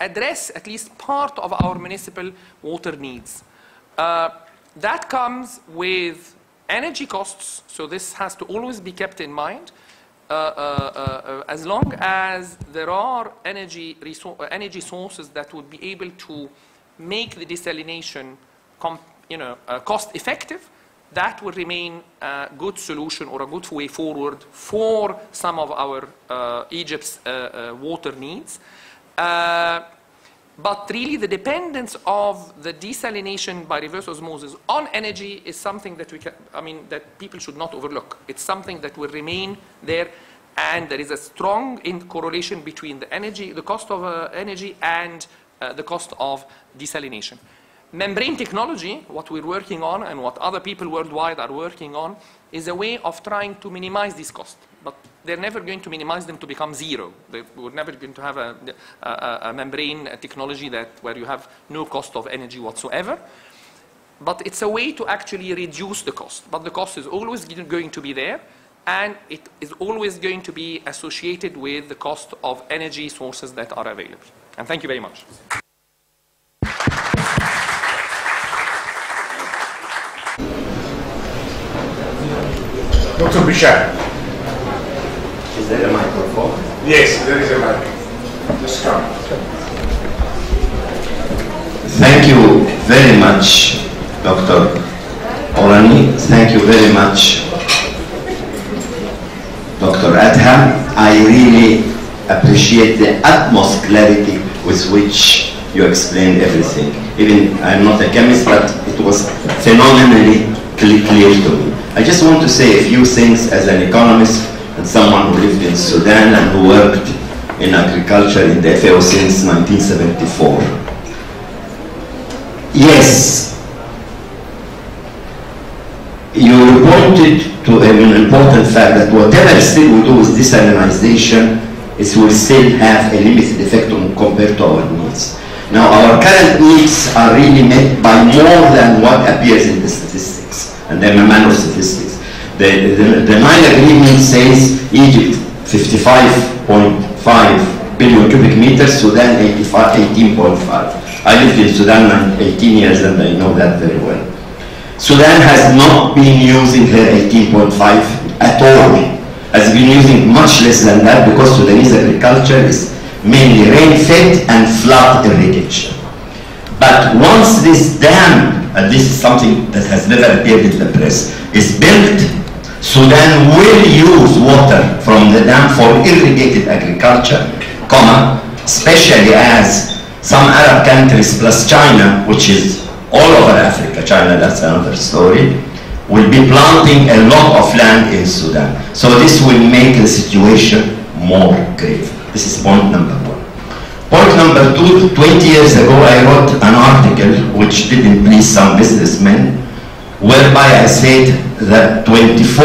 address at least part of our municipal water needs. Uh, that comes with energy costs, so this has to always be kept in mind. Uh, uh, uh as long as there are energy, uh, energy sources that would be able to make the desalination you know, uh, cost effective, that will remain a good solution or a good way forward for some of our Egypt's water needs. Uh, but really the dependence of the desalination by reverse osmosis on energy is something that we can, I mean, that people should not overlook. It's something that will remain there and there is a strong correlation between the energy, the cost of uh, energy and uh, the cost of desalination. Membrane technology, what we're working on and what other people worldwide are working on, is a way of trying to minimize this costs. But they're never going to minimize them to become zero. They, we're never going to have a, a, a membrane technology that where you have no cost of energy whatsoever. But it's a way to actually reduce the cost. But the cost is always going to be there, and it is always going to be associated with the cost of energy sources that are available. And thank you very much. Dr. Bishai. Is there a microphone? Yes, there is a microphone. Just come. Thank you very much, Dr. Korany. Thank you very much, Dr. Adham. I really appreciate the utmost clarity with which you explained everything. Even I'm not a chemist, but it was phenomenally clear to me. I just want to say a few things as an economist someone who lived in Sudan and who worked in agriculture in the FAO since 1974. Yes, you pointed to an important fact that whatever still we do with desalinization, it will still have a limited effect on, compared to our needs. Now, our current needs are really met by more than what appears in the statistics, and I'm a man of statistics. The, the, the Nile Agreement says Egypt 55.5 billion cubic meters, Sudan 18.5. I lived in Sudan 18 years and I know that very well. Sudan has not been using her 18.5 at all, has been using much less than that because Sudanese agriculture is mainly rain-fed and flood irrigation. But once this dam, and this is something that has never appeared in the press, is built, Sudan will use water from the dam for irrigated agriculture, comma, especially as some Arab countries plus China, which is all over Africa, China, that's another story, will be planting a lot of land in Sudan. So this will make the situation more grave. This is point number one. Point number two, 20 years ago I wrote an article which didn't please some businessmen, whereby I said that 24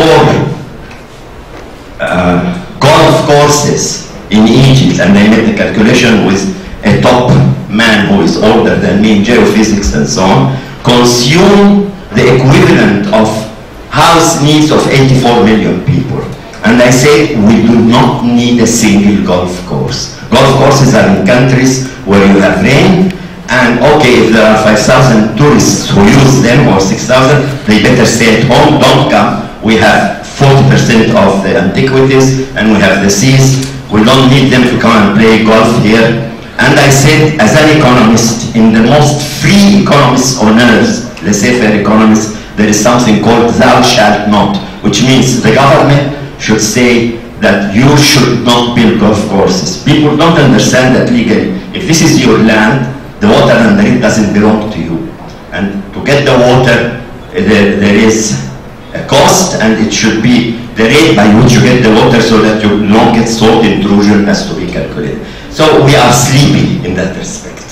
uh, golf courses in Egypt, and I made the calculation with a top man who is older than me in geophysics and so on, consume the equivalent of house needs of 84 million people. And I say we do not need a single golf course. Golf courses are in countries where you have rain, and okay, if there are 5,000 tourists who use them, or 6,000, they better stay at home, don't come. We have 40% of the antiquities, and we have the seas. We don't need them to come and play golf here. And I said, as an economist, in the most free economists on earth, laissez-faire economists, there is something called thou shalt not, which means the government should say that you should not build golf courses. People don't understand that legally. If this is your land, the water under it doesn't belong to you. And to get the water, eh, there, there is a cost and it should be the rate by which you get the water so that you don't get salt intrusion has to be calculated. So we are sleepy in that respect.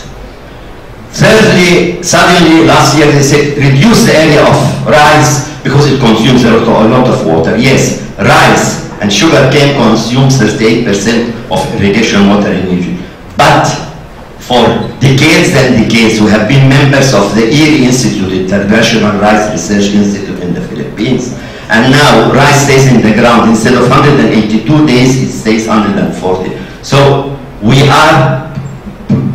Thirdly, suddenly last year they said reduce the area of rice because it consumes a lot, of, a lot of water. Yes, rice and sugar cane consumes 38% of irrigation water in Egypt. But for decades and decades, we have been members of the IRRI Institute, International Rice Research Institute in the Philippines. And now rice stays in the ground. Instead of 182 days, it stays 140. So we are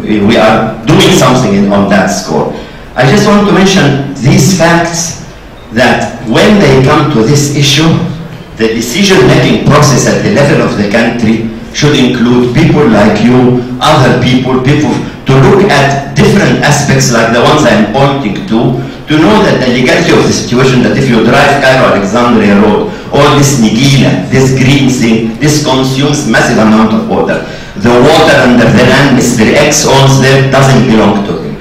we are doing something on that score. I just want to mention these facts that when they come to this issue, the decision-making process at the level of the country should include people like you, other people, people to look at different aspects like the ones I'm pointing to, to know that the legality of the situation, that if you drive Cairo-Alexandria Road, all this Nigila, this green thing, this consumes massive amount of water. The water under the land Mr. X owns there doesn't belong to him.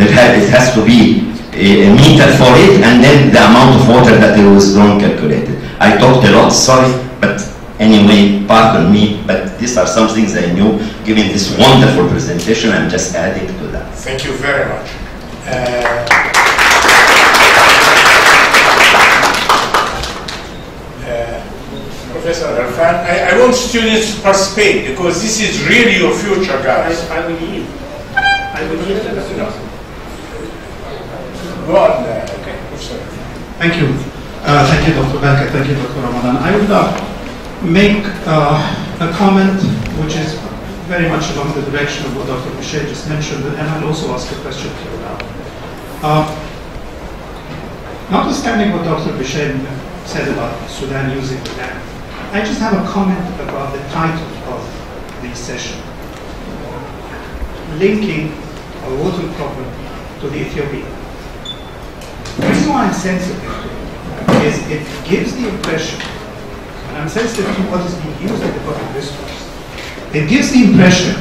It has to be a, a meter for it and then the amount of water that it was wrong calculated. I talked a lot, sorry, but anyway, pardon me, but these are some things I knew. Given this wonderful presentation, I'm just adding to that. Thank you very much. Uh, uh, Professor Alfan, I, I want students to participate because this is really your future, guys. I, I will yield. I will yield to the students. Go on, uh, okay, Thank you. Uh, thank you, Dr. Bahgat. Thank you, Dr. Ramadan. I would uh, make uh, a comment which is very much along the direction of what Dr. Bishai just mentioned, and I'll also ask a question to you now. Uh, notwithstanding what Dr. Bishai said about Sudan using the dam, I just have a comment about the title of the session. Linking a water problem to the Ethiopian. The reason why I'm sensitive to it is it gives the impression, and to what is being used in the public discourse, it gives the impression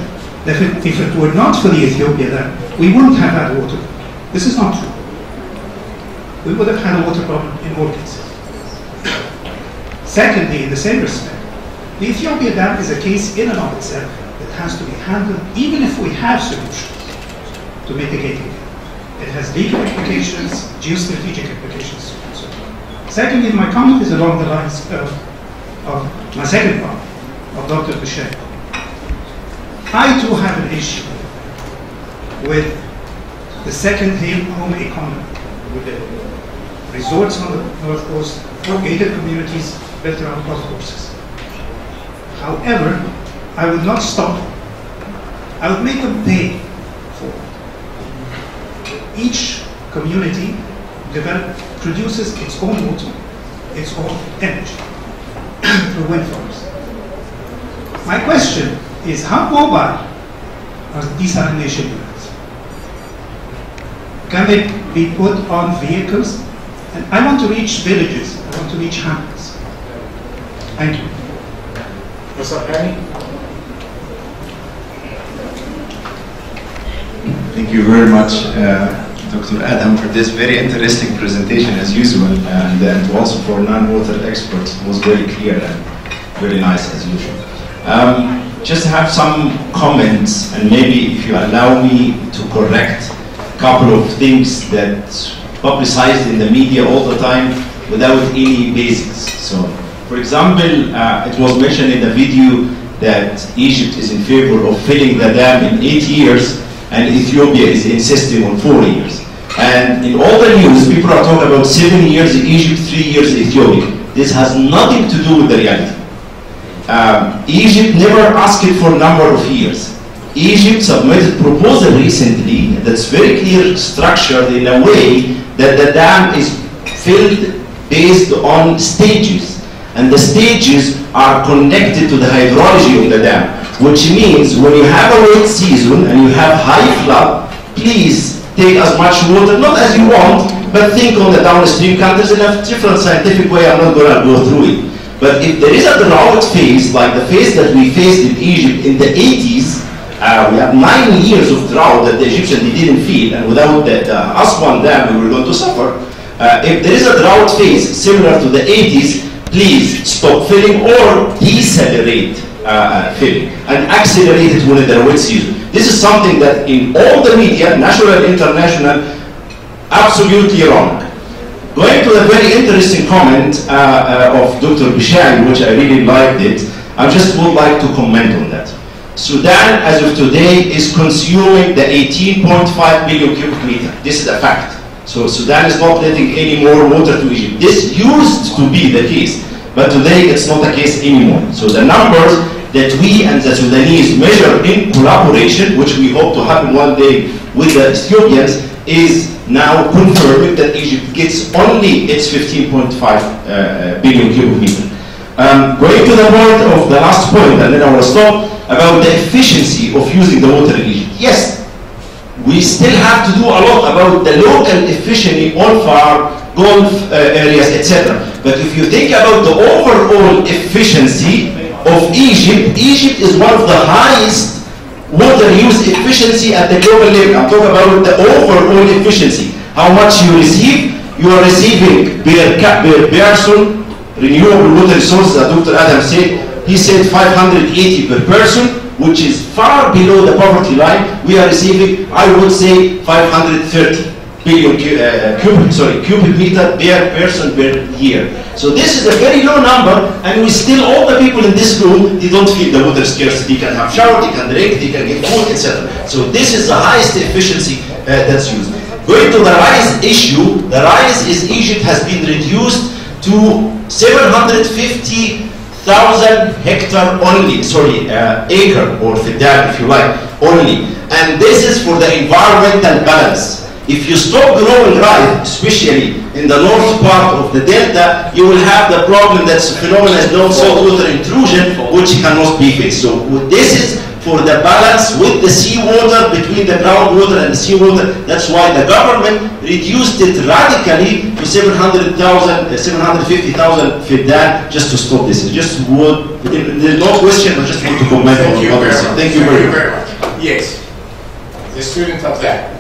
that if, if it were not for the Ethiopia then we wouldn't have had water. This is not true. We would have had a water problem in all cases. Secondly, in the same respect, the Ethiopia dam is a case in and of itself that has to be handled even if we have solutions to mitigating it. It has legal implications, geostrategic implications. And so, on. secondly, my comment is along the lines of, of my second part of Dr. Bishai. I too have an issue with the second home economy, with the resorts on the north coast, or gated communities built around golf courses. However, I would not stop. I would make them pay for it. Each community develop, produces its own water, its own energy through wind farms. My question is how mobile are desalination units? Can they be put on vehicles? And I want to reach villages, I want to reach hamlets. Thank you. Mr. Hani? Thank you very much, uh, Dr. Adham, for this very interesting presentation as usual, and, and also for non-water experts. Was very clear and very nice as usual. Um, just have some comments, and maybe if you allow me to correct a couple of things that publicized in the media all the time without any basis. So, for example, uh, it was mentioned in the video that Egypt is in favor of filling the dam in eight years, and Ethiopia is insisting on four years. And in all the news, people are talking about seven years in Egypt, three years in Ethiopia. This has nothing to do with the reality. Um, Egypt never asked for a number of years. Egypt submitted a proposal recently that's very clear structured in a way that the dam is filled based on stages. And the stages are connected to the hydrology of the dam, which means when you have a wet season and you have high flood, please take as much water, not as you want, but think on the downstream countries in a different scientific way. I'm not going to go through it. But if there is a drought phase, like the phase that we faced in Egypt in the 80s, uh, we had nine years of drought that the Egyptians didn't feel, and without that uh, Aswan Dam, we were going to suffer. Uh, if there is a drought phase similar to the 80s, please stop filling or decelerate uh, filling and accelerate it when the wet season. This is something that in all the media, national and international, absolutely wrong. Going to the very interesting comment uh, uh, of Dr. Bishai, which I really liked it, I just would like to comment on that. Sudan, as of today, is consuming the 18.5 billion cubic meter. This is a fact. So Sudan is not letting any more water to Egypt. This used to be the case, but today it's not the case anymore. So the numbers that we and the Sudanese measure in collaboration, which we hope to happen one day with the Ethiopians, is now confirming that Egypt gets only its 15.5 uh, billion cubic meter. Um, going to the point of the last point, and then I will stop, about the efficiency of using the water in Egypt. Yes, we still have to do a lot about the local efficiency on farm, golf uh, areas, etc. But if you think about the overall efficiency of Egypt, Egypt is one of the highest water use efficiency at the global level. I'm talking about the overall efficiency. How much you receive, you are receiving per, per person renewable water resources, as Dr. Adham said, he said 580 per person, which is far below the poverty line. We are receiving, I would say, 530 billion uh, cubic, sorry, cubic meter per person per year. So this is a very low number, and we still, all the people in this room, they don't feel the water scarcity. They can have shower, they can drink, they can get food, etc. So this is the highest efficiency uh, that's used. Going to the rice issue, the rice is Egypt has been reduced to 750,000 hectare only, sorry, uh, acre or feddan if you like, only. And this is for the environmental balance. If you stop growing rice, especially in the north part of the delta, you will have the problem that's phenomenon as known saltwater intrusion, which cannot be fixed. So this is for the balance with the seawater between the groundwater and the seawater. That's why the government reduced it radically to 700,000, uh, 750,000 feddan just to stop this. It's just would, there's no question, I just want to comment Thank on you what very I said. Thank you very much. Yes, the student of that.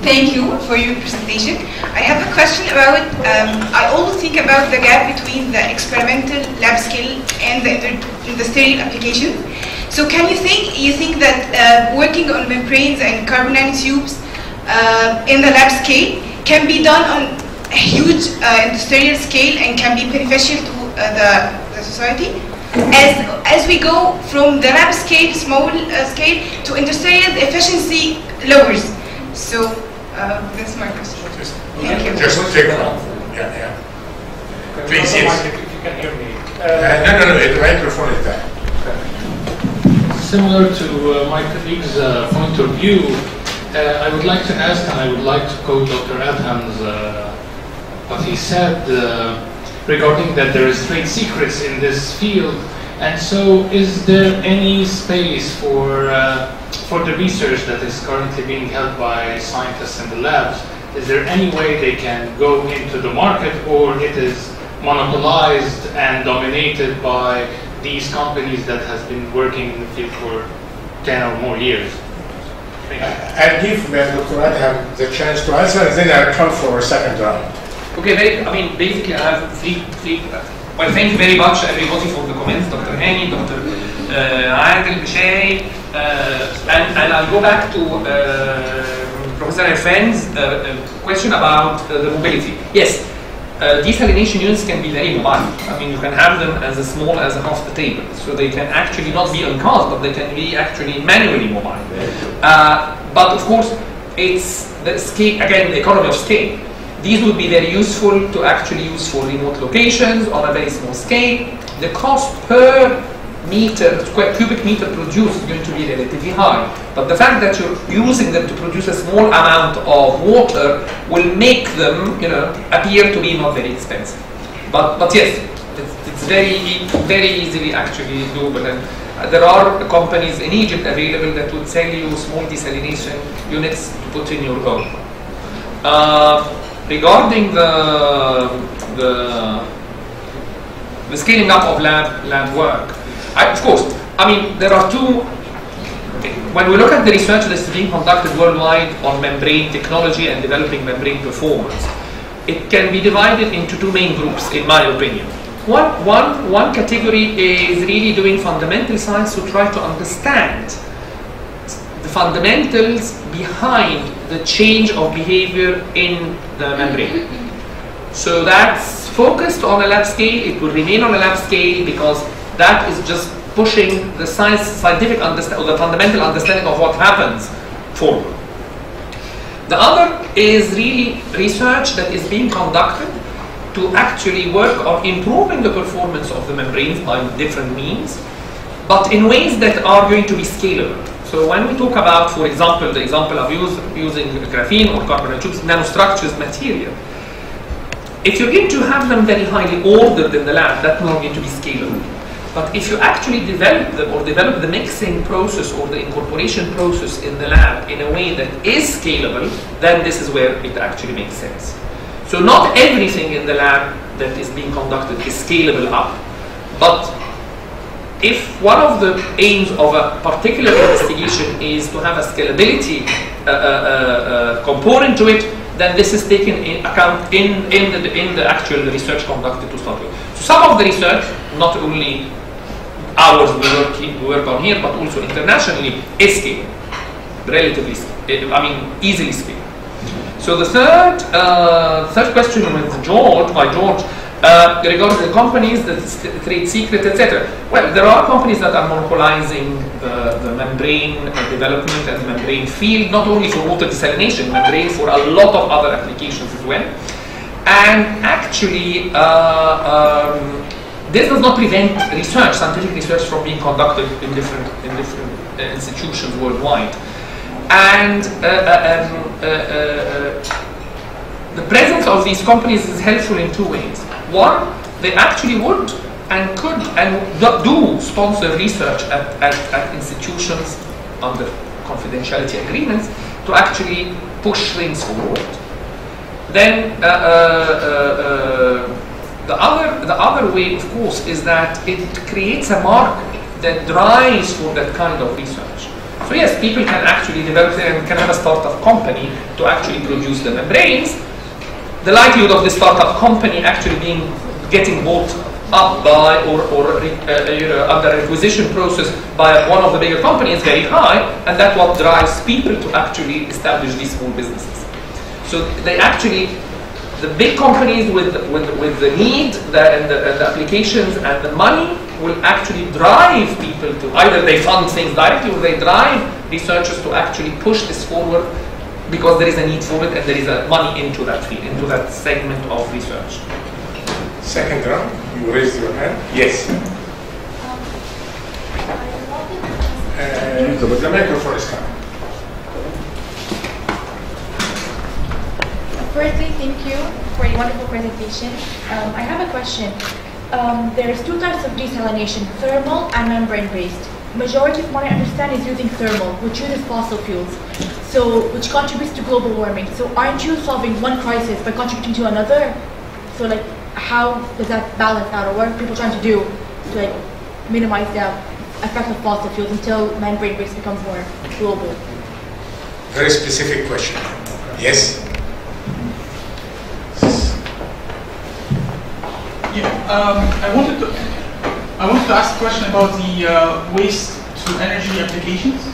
Thank you for your presentation. I have a question about, um, I always think about the gap between the experimental lab scale and the industrial application. So can you think, you think that uh, working on membranes and carbon nanotubes uh, in the lab scale can be done on a huge uh, industrial scale and can be beneficial to uh, the, the society? as as we go from the lab scale, small uh, scale, to industrial, efficiency lowers. So uh, that's my question. Thank you. Just take one. Yeah, yeah. Please, yes. If you can hear me. Uh, no, no, no, the microphone is there. Similar to uh, my colleague's uh, point of view, uh, I would like to ask, and I would like to quote Dr. Adham's uh, what he said uh, regarding that there is trade secrets in this field. And so, is there any space for uh, for the research that is currently being held by scientists in the labs? Is there any way they can go into the market, or it is monopolized and dominated by these companies that has been working in the field for 10 or more years? Thank. I'll give Dr. Adham the chance to answer, and then I'll come for a second round. Okay, very, I mean, basically, I have three, three. Well, thank you very much, everybody, for the comments, Dr. Hani, Dr. Uh, Adil uh, and, and I'll go back to uh, Professor Irfan's uh, uh, question about uh, the mobility. Yes, desalination units can be very mobile. I mean, you can have them as small as half the table, so they can actually not be on cars, but they can be actually manually mobile. But of course, it's the scale again, the economy of scale. These would be very useful to actually use for remote locations on a very small scale. The cost per meter, square cubic meter produced is going to be relatively high. But the fact that you're using them to produce a small amount of water will make them, you know, appear to be not very expensive. But, but yes, it's, it's very, very easily actually doable. And uh, there are companies in Egypt available that would sell you small desalination units to put in your home. Uh, regarding the, the, the scaling up of lab, lab work, I, of course, I mean, there are two when we look at the research that's being conducted worldwide on membrane technology and developing membrane performance, it can be divided into two main groups, in my opinion. One, one, one category is really doing fundamental science to try to understand the fundamentals behind the change of behavior in the membrane. So that's focused on a lab scale, it will remain on a lab scale because that is just pushing the science, scientific understanding, the fundamental understanding of what happens forward. The other is really research that is being conducted to actually work on improving the performance of the membranes by different means, but in ways that are going to be scalable. So when we talk about, for example, the example of use, using graphene or carbon nanotubes, nanostructures material, if you're going to have them very highly ordered in the lab, that's not going to be scalable. But if you actually develop them or develop the mixing process or the incorporation process in the lab in a way that is scalable, then this is where it actually makes sense. So not everything in the lab that is being conducted is scalable up, but if one of the aims of a particular investigation is to have a scalability uh, uh, uh, component to it, then this is taken in account in, in, the, in the actual research conducted to start with. So some of the research, not only ours we work, we work on here, but also internationally, is scalable, relatively, I mean, easily scalable. So the third, uh, third question with George, by George, uh, regarding the companies that trade secret, etc. Well, there are companies that are monopolizing the, the membrane development and membrane field, not only for water desalination, membrane for a lot of other applications as well. And actually, uh, um, this does not prevent research, scientific research, from being conducted in different in different uh, institutions worldwide. And uh, uh, um, uh, uh, the presence of these companies is helpful in two ways. One, they actually would and could and do sponsor research at, at, at institutions under confidentiality agreements to actually push things forward. Then uh, uh, uh, the other the other way, of course, is that it creates a market that drives for that kind of research. So yes, people can actually develop and can have a startup company to actually produce the membranes. The likelihood of the startup company actually being getting bought up by or, or uh, you know, under acquisition process by one of the bigger companies is very high, and that's what drives people to actually establish these small businesses. So they actually, the big companies with with, with the need the, and, the, and the applications and the money will actually drive people to either they fund things directly or they drive researchers to actually push this forward because there is a need for it and there is a money into that field, into that segment of research. Second round, you raised your hand. Yes. Uh, the microphone is coming. Firstly, thank you for a wonderful presentation. Um, I have a question. Um, there's two types of desalination, thermal and membrane-based. Majority of what I understand is using thermal, which uses fossil fuels, so which contributes to global warming. So aren't you solving one crisis by contributing to another? So like, how does that balance out, or what are people trying to do to like minimize the effect of fossil fuels until membrane-based becomes more global? Very specific question. Yes. Yeah, um, I wanted to I wanted to ask a question about the uh, waste to energy applications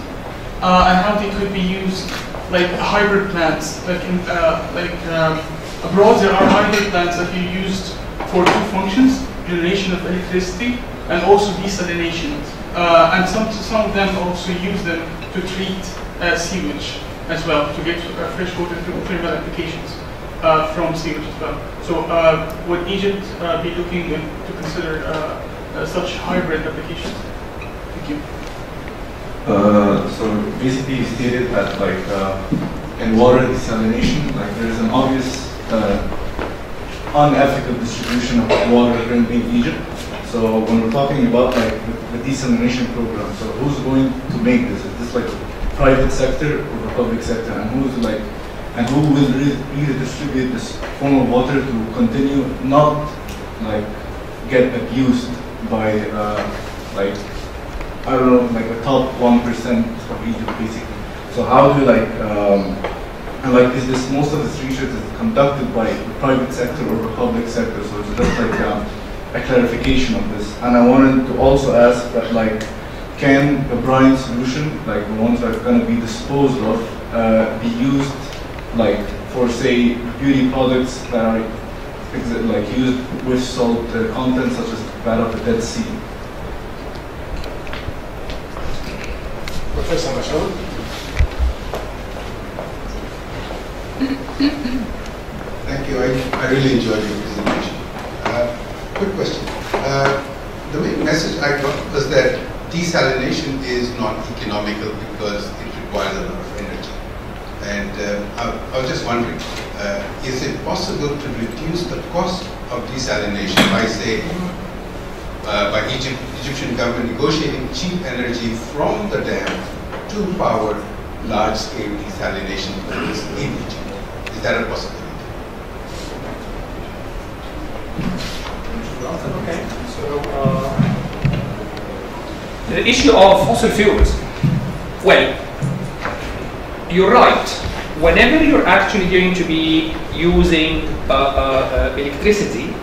uh, and how they could be used, like hybrid plants. Like in, uh, like um, abroad, there are hybrid plants that you used for two functions: generation of electricity and also desalination. Uh, and some some of them also use them to treat uh, sewage as well to get fresh water to thermal applications from sewage as well. So would Egypt be looking to consider such hybrid applications? Thank you. Uh, so basically, you stated that like uh, in water desalination, like there is an obvious uh, unethical distribution of water currently in Egypt. So when we're talking about like the, desalination program, so who's going to make this? Is this like private sector or the public sector, and who's like and who will re- redistribute this form of water to continue not like get abused by uh, like I don't know like the top one percent of Egypt basically. So how do you like um, and like is this most of this research is conducted by the private sector or the public sector? So it's just like um, a clarification of this. And I wanted to also ask that like can the brine solution, like the ones that are going to be disposed of, uh, be used like for say beauty products that are like used with salt uh, content such as that of the Dead Sea. Professor Mashoud. Thank you. I, I really enjoyed your presentation. Uh, quick question. Uh, the main message I got was that desalination is not economical because it requires a lot of energy. And uh, I, I was just wondering, uh, is it possible to reduce the cost of desalination by, say, uh, by Egypt, Egyptian government negotiating cheap energy from the dam to power large-scale desalination plants in Egypt? Is that a possibility? Okay. So, uh, the issue of fossil fuels. Well, you're right. Whenever you're actually going to be using uh, uh, uh, electricity,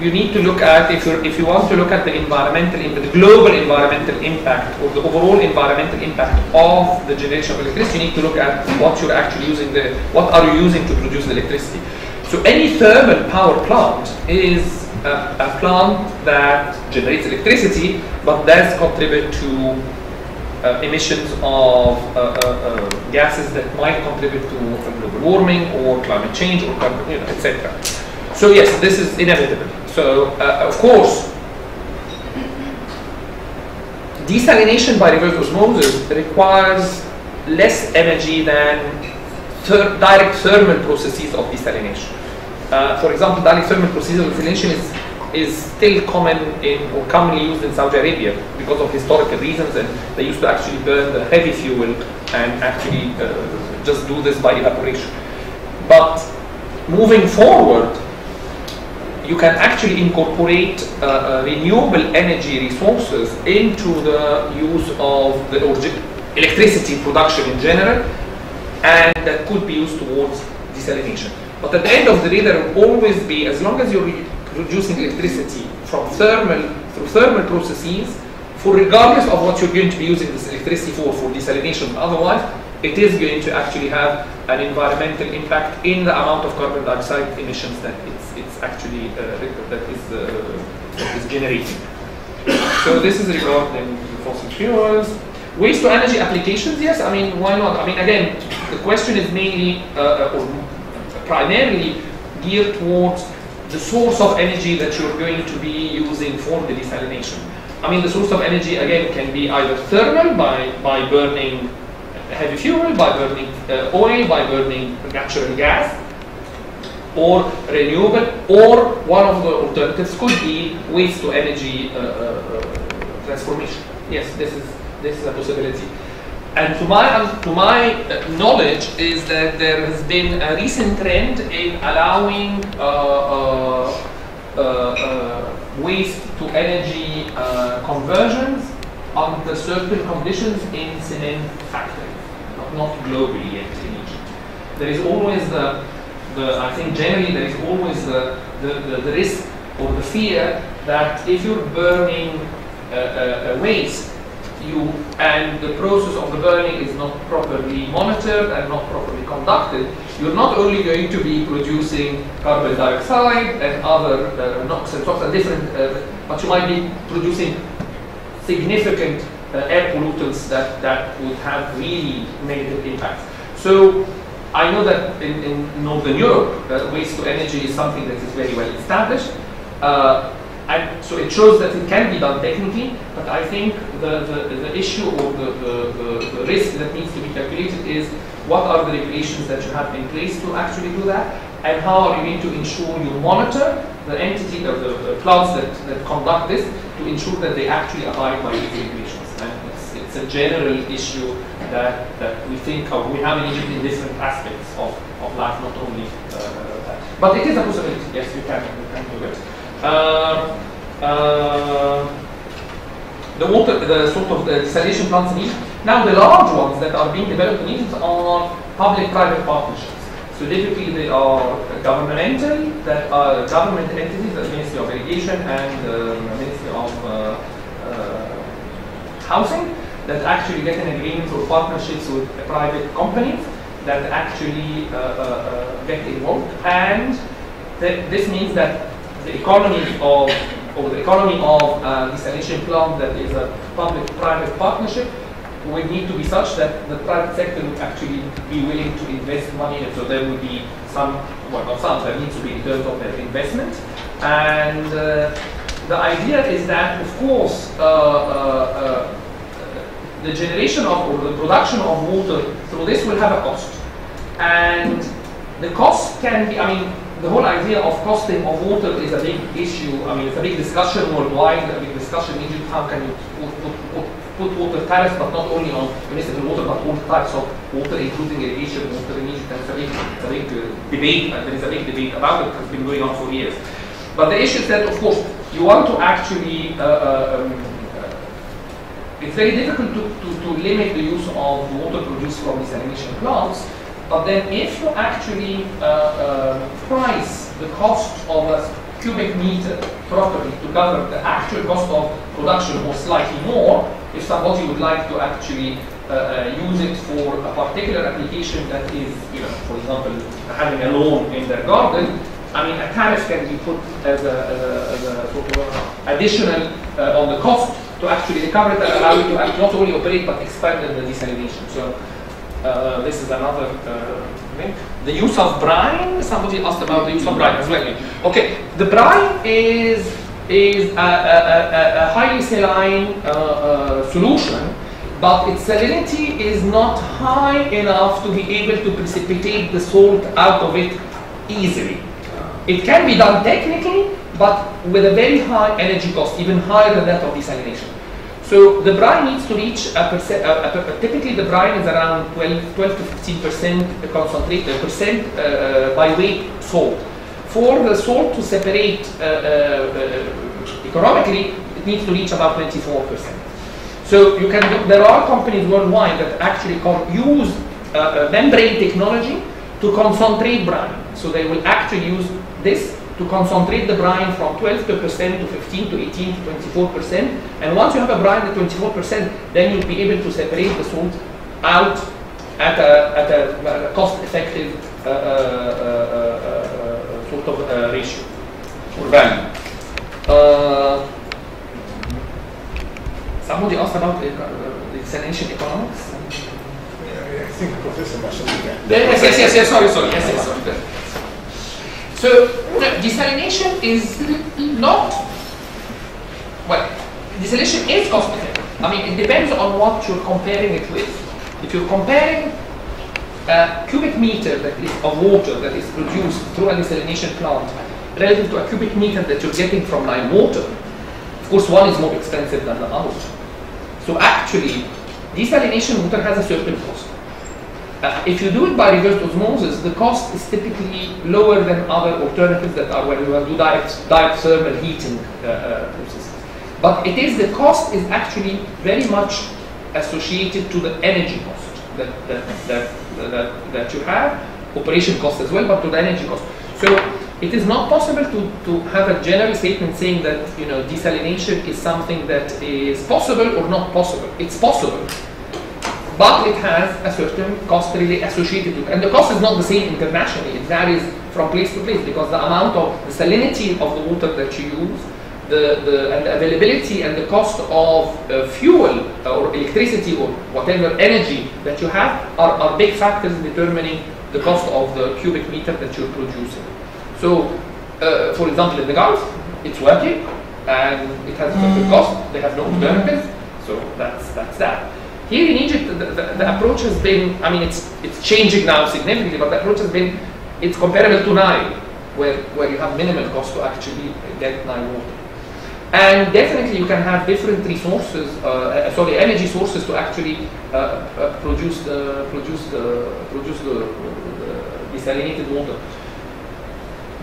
you need to look at if you if you want to look at the environmental, the global environmental impact or the overall environmental impact of the generation of electricity. You need to look at what you're actually using the what are you using to produce the electricity. So any thermal power plant is a, a plant that generates electricity but does contribute to uh, emissions of uh, uh, uh, gases that might contribute to global warming or climate change or you know, etc. So yes, this is inevitable. So uh, of course, desalination by reverse osmosis requires less energy than ther- direct thermal processes of desalination. Uh, for example, direct thermal processes of desalination is is still common in or commonly used in Saudi Arabia because of historical reasons, and they used to actually burn the heavy fuel and actually uh, just do this by evaporation. But moving forward, you can actually incorporate uh, uh, renewable energy resources into the use of the electricity production in general, and that could be used towards desalination. But at the end of the day, there will always be, as long as you're producing electricity from thermal through thermal processes, for regardless of what you're going to be using this electricity for, for desalination otherwise, it is going to actually have an environmental impact in the amount of carbon dioxide emissions that it's, it's actually uh, that is, uh, generating. So this is regarding fossil fuels. Waste to energy applications, yes, I mean, why not? I mean, again, the question is mainly, uh, uh, or primarily geared towards the source of energy that you're going to be using for the desalination. I mean, the source of energy, again, can be either thermal by, by burning heavy fuel, by burning uh, oil, by burning natural gas, or renewable, or one of the alternatives could be waste to energy uh, uh, uh, transformation. Yes, this is this is a possibility. And to my um, to my knowledge is that there has been a recent trend in allowing uh, uh, uh, waste to energy conversions under certain conditions in cement factories, not, globally yet in Egypt. There is always the, the I think generally there is always the, the, the, the risk or the fear that if you're burning uh, uh, uh, waste, you and the process of the burning is not properly monitored and not properly conducted, you're not only going to be producing carbon dioxide and other uh, NOx and SOx and different, but you might be producing significant air pollutants that, that would have really negative impacts. So I know that in, in Northern Europe, uh, waste to energy is something that is very well established. Uh, and so it shows that it can be done technically, but I think the, the, the issue or the, the, the, risk that needs to be calculated is what are the regulations that you have in place to actually do that, and how are you going to ensure you monitor the entity of the, the plants that, that conduct this to ensure that they actually abide by these regulations. It's, a general issue that, that we think of, we have in Egypt in different aspects of, of life, not only uh, that. But it is a possibility, yes, you can, you can do it. Uh, uh, the water, the sort of the desalination plants in Egypt. Now the large ones that are being developed in Egypt are public-private partnerships. So typically they are governmental, that are government entities, the Ministry of Irrigation and the Ministry of uh, uh, Housing, that actually get an agreement or partnerships with private companies that actually uh, uh, uh, get involved. And th this means that the economy of or the economy of a desalination plant that is a public-private partnership would need to be such that the private sector would actually be willing to invest money, and so there would be some, well, not some, there needs to be in terms of their investment. And uh, the idea is that, of course, uh, uh, uh the generation of or the production of water through this will have a cost, and the cost can be, I mean, the whole idea of costing of water is a big issue. I mean, it's a big discussion worldwide, a big discussion in Egypt. How can you put, put, put, water tariffs, but not only on municipal water, but all types of water, including irrigation water in Egypt. And it's a big, it's a big uh, debate, and there is a big debate about it. It's been going on for years. But the issue is that, of course, you want to actually, uh, uh, um, uh, it's very difficult to, to, to limit the use of water produced from desalination plants but then if you actually uh, uh, price the cost of a cubic meter properly to cover the actual cost of production or slightly more, if somebody would like to actually uh, uh, use it for a particular application that is, you know, for example, having a lawn in their garden, I mean, a tariff can be put as a, as a, as a sort of additional uh, on the cost to actually cover it and allow you to not only operate but expand the desalination. So uh, this is another uh, thing. The use of brine. Somebody asked about the use of brine as well. Okay, the brine is is a, a, a, a highly saline uh, uh, solution, but its salinity is not high enough to be able to precipitate the salt out of it easily. It can be done technically, but with a very high energy cost, even higher than that of desalination. So the brine needs to reach a percent, typically the brine is around 12, 12 to 15 percent concentrate, uh, percent uh, uh, by weight salt. For the salt to separate uh, economically, it needs to reach about 24 percent. So you can do, there are companies worldwide that actually use membrane technology to concentrate brine. So they will actually use this to concentrate the brine from 12 percent to 15 to 18 to 24 percent. And once you have a brine at 24 percent, then you'll be able to separate the salt out at a, at a, cost-effective uh, uh, uh, sort of ratio or value. Mahmoud asked about uh, the desalination economics. I think Professor Mashal can. Yes, yes, yes, yes, sorry, sorry, yes, yes, sorry. So, desalination is not, well, desalination is cost effective. I mean, it depends on what you're comparing it with. If you're comparing a cubic meter that is of water that is produced through a desalination plant relative to a cubic meter that you're getting from Nile water, of course one is more expensive than the other. So actually, desalination water has a certain cost. Uh, if you do it by reverse osmosis, the cost is typically lower than other alternatives that are when you do direct, direct thermal heating uh, uh, processes. But it is the cost is actually very much associated to the energy cost that, that, that, that, that you have, operation cost as well, but to the energy cost. So it is not possible to, to have a general statement saying that you know desalination is something that is possible or not possible. It's possible, but it has a certain cost really associated with it. And the cost is not the same internationally. It varies from place to place because the amount of the salinity of the water that you use, the, the, and the availability and the cost of uh, fuel or electricity or whatever energy that you have are, are big factors in determining the cost of the cubic meter that you're producing. So, uh, for example, in the Gulf, it's working and it has a certain cost. They have no alternative, so that's that's that. Here in Egypt, the, the, the, approach has been, I mean, it's, it's changing now significantly, but the approach has been, it's comparable to Nile, where, where you have minimal cost to actually get Nile water. And definitely you can have different resources, uh, sorry, energy sources to actually uh, uh, produce the, produce the, produce the, the desalinated water.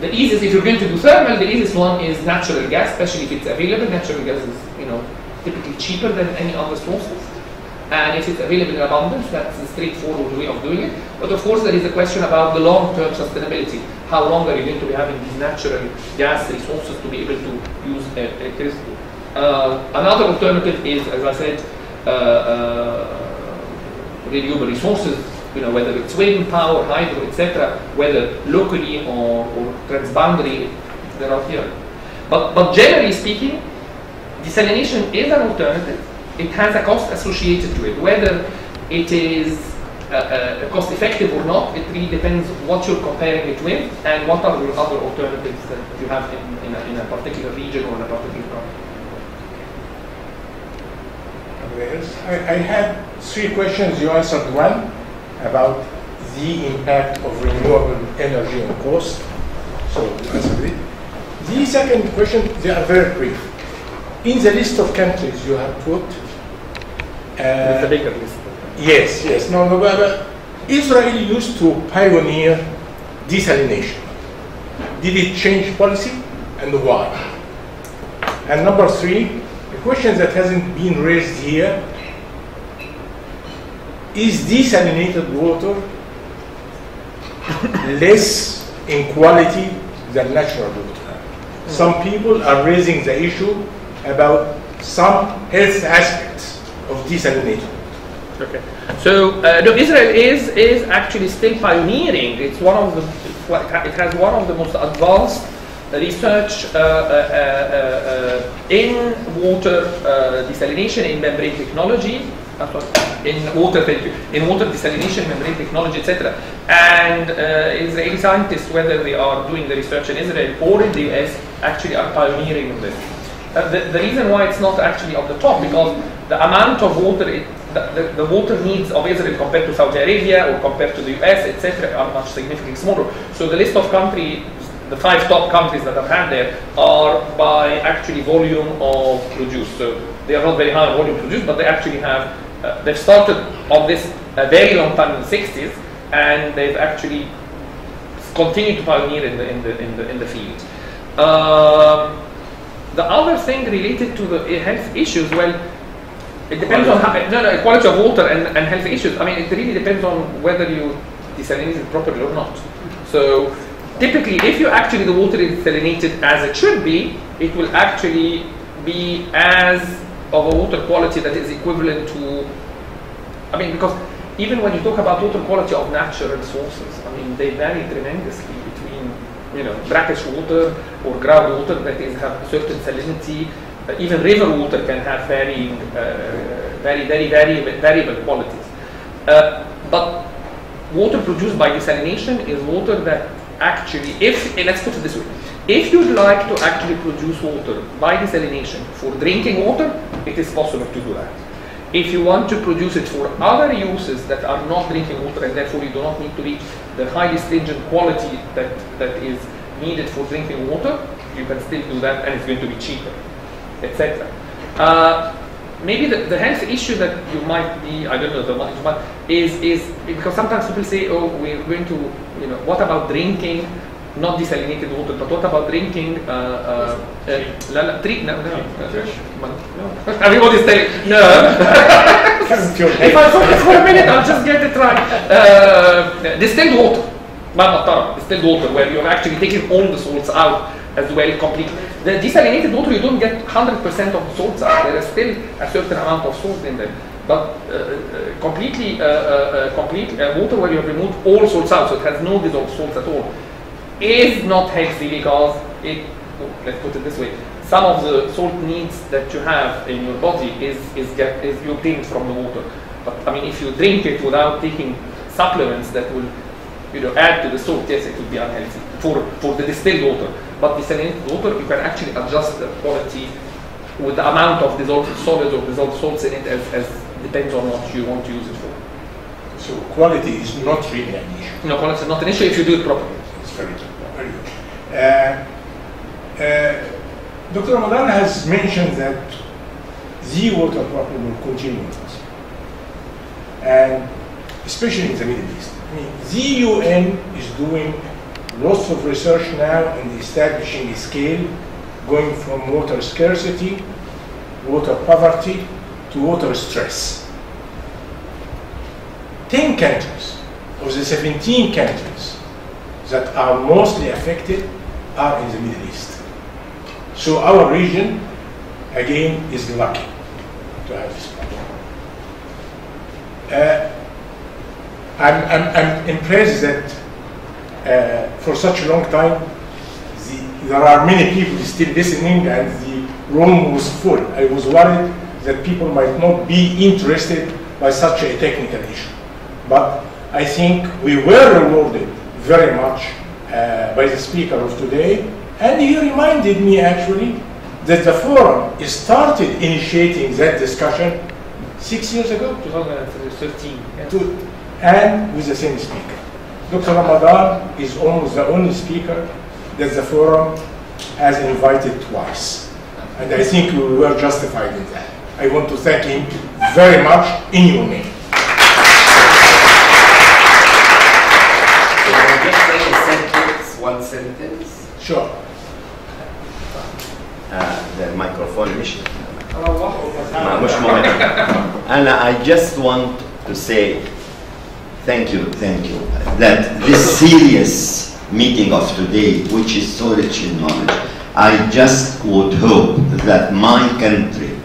The easiest, if you're going to do thermal, the easiest one is natural gas, especially if it's available. Natural gas is, you know, typically cheaper than any other sources. And if it's available in abundance, that's a straightforward way of doing it. But of course, there is a question about the long-term sustainability. How long are you going to be having these natural gas resources to be able to use electricity? Uh, another alternative is, as I said, uh, uh, renewable resources. You know, whether it's wind power, hydro, etc., whether locally or, or transboundary, there are here. But, but generally speaking, desalination is an alternative it has a cost associated to it. Whether it is uh, uh, cost effective or not, it really depends what you're comparing it with and what are the other alternatives that you have in, in, a, in a particular region or in a particular country. I, I had three questions. You answered one about the impact of renewable energy on cost. So it. The second question, they are very brief. In the list of countries you have put, uh, bigger list. Yes, yes. No, no, but, but Israel used to pioneer desalination. Did it change policy and why? And number three, a question that hasn't been raised here is desalinated water less in quality than natural water? Some people are raising the issue about some health aspects of desalinated. Okay. So uh, no, Israel is is actually still pioneering. It's one of the it has one of the most advanced research uh, uh, uh, uh in water uh, desalination in membrane technology. In water, in water desalination, membrane technology, etc. And Israeli scientists, whether they are doing the research in Israel or in the US, actually are pioneering this. The, the, reason why it's not actually on the top because the amount of water, it, the, the, the, water needs of Israel compared to Saudi Arabia or compared to the US, etc., are much significantly smaller. So the list of countries, the five top countries that I've had there, are by actually volume of produce. So they are not very high volume produced, but they actually have, uh, they've started on this a very long time in the 60s, and they've actually continued to pioneer in the, in the, in the, in the field. Um, the other thing related to the health issues, well, it depends on how, no, no, quality of water and, and health issues. I mean, it really depends on whether you desalinate it properly or not. So typically, if you actually the water is desalinated as it should be, it will actually be as of a water quality that is equivalent to. I mean, because even when you talk about water quality of natural sources, I mean, they vary tremendously between you know brackish water or groundwater that is have certain salinity even river water can have varying, uh, very, very, very variable qualities. Uh, but water produced by desalination is water that actually, if, eh, let's put it this way, if you'd like to actually produce water by desalination for drinking water, it is possible to do that. If you want to produce it for other uses that are not drinking water and therefore you do not need to reach the highly stringent quality that, that is needed for drinking water, you can still do that and it's going to be cheaper, etc. Uh, maybe the, the hence issue that you might be, I don't know, the one but is, is because sometimes people say, oh, we're going to, you know, what about drinking? Not desalinated water, but what about drinking? Uh, uh, uh no, no, uh, no. Everybody's saying no. if I focus for a minute, I'll just get it right. Uh, distilled water, but distilled water, where you're actually taking all the salts out as well completely. The desalinated water, you don't get 100% of the salts out. There is still a certain amount of salt in there. But uh, uh, completely, uh, uh, complete water where you have removed all salts out, so it has no dissolved salts at all is not healthy because it, let's put it this way, some of the salt needs that you have in your body is, is, get, is you obtain from the water. But I mean, if you drink it without taking supplements that will you know, add to the salt, yes, it would be unhealthy for, for the distilled water. But desalinated water, you can actually adjust the quality with the amount of dissolved solids or dissolved salts in it as, as depends on what you want to use it for. So quality is not really an issue. No, quality is not an issue if you do it properly. It's very good. Very good. Uh, uh, Dr. Ramadan has mentioned that the water problem will continue with. And especially in the Middle East. I mean, the UN is doing lots of research now in establishing a scale going from water scarcity, water poverty, to water stress. 10 countries of the 17 countries that are mostly affected are in the Middle East. So our region, again, is lucky to have this problem. Uh, I'm, I'm, I'm impressed that uh, for such a long time, the, there are many people still listening and the room was full. I was worried that people might not be interested by such a technical issue. But I think we were rewarded very much uh, by the speaker of today, and he reminded me actually that the forum started initiating that discussion six years ago. 2013. Yeah. To, and with the same speaker. Dr. Ramadan is almost the only speaker that the forum has invited twice. And I think we were justified in that. I want to thank him very much in your name. one sentence. Sure. Uh, the microphone مش ما- مش مهم. أنا I just want to say thank you, thank you, that this serious meeting of today, which is so rich in knowledge, I just would hope that my country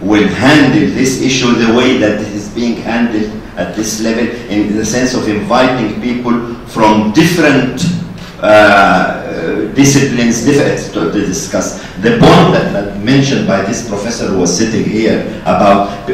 will handle this issue the way that it is being handled at this level in the sense of inviting people from different uh, disciplines different to, to discuss. The point that, that mentioned by this professor who was sitting here about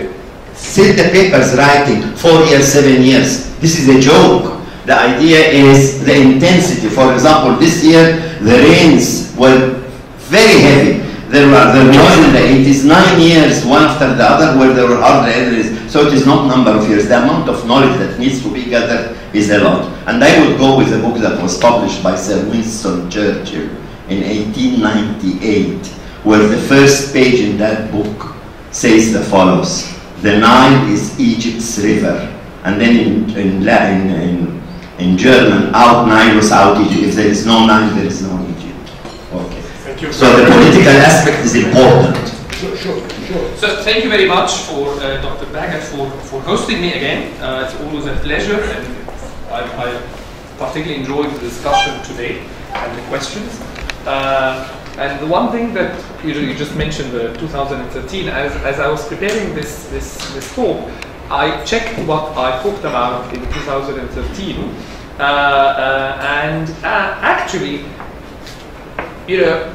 sit the papers writing four years, seven years. This is a joke. The idea is the intensity. For example, this year the rains were very heavy. There, were, was in the 80s nine years, one after the other, where there were any rains. So it is not number of years. The amount of knowledge that needs to be gathered is a lot. And I would go with a book that was published by Sir Winston Churchill in 1898, where the first page in that book says the follows. The Nile is Egypt's river. And then in, in, Latin, in, in German, out Nilus, out Egypt. If there is no Nile, there is no Egypt. Okay. Thank you. So the political aspect is important. Sure, sure, sure. So thank you very much for uh, Dr. Bahgat for, for hosting me again. Uh, it's always a pleasure, and I, I particularly enjoyed the discussion today and the questions. Uh, and the one thing that you, you just mentioned, the 2013, as, as I was preparing this, this, this talk, I checked what I talked about in 2013, uh, uh, and uh, actually, you know,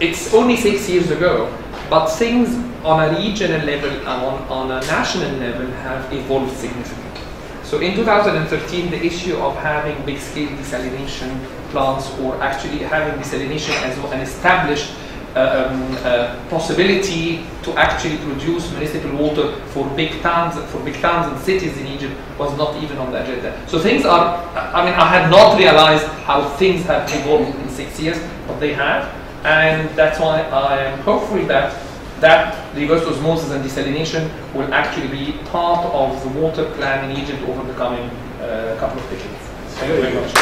it's only six years ago, but things on a regional level and on, on a national level have evolved significantly. So in 2013, the issue of having big-scale desalination plants or actually having desalination as an established uh, um, uh, possibility to actually produce municipal water for big towns, for big towns and cities in Egypt was not even on the agenda. So things are, I mean, I had not realized how things have evolved in six years, but they have, and that's why I am hopeful that that reverse osmosis and desalination will actually be part of the water plan in Egypt over the coming uh, couple of decades. Thank you very much.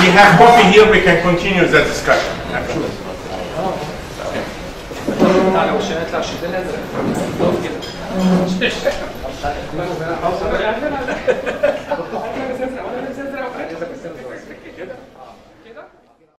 We have coffee here. We can continue the discussion. Absolutely.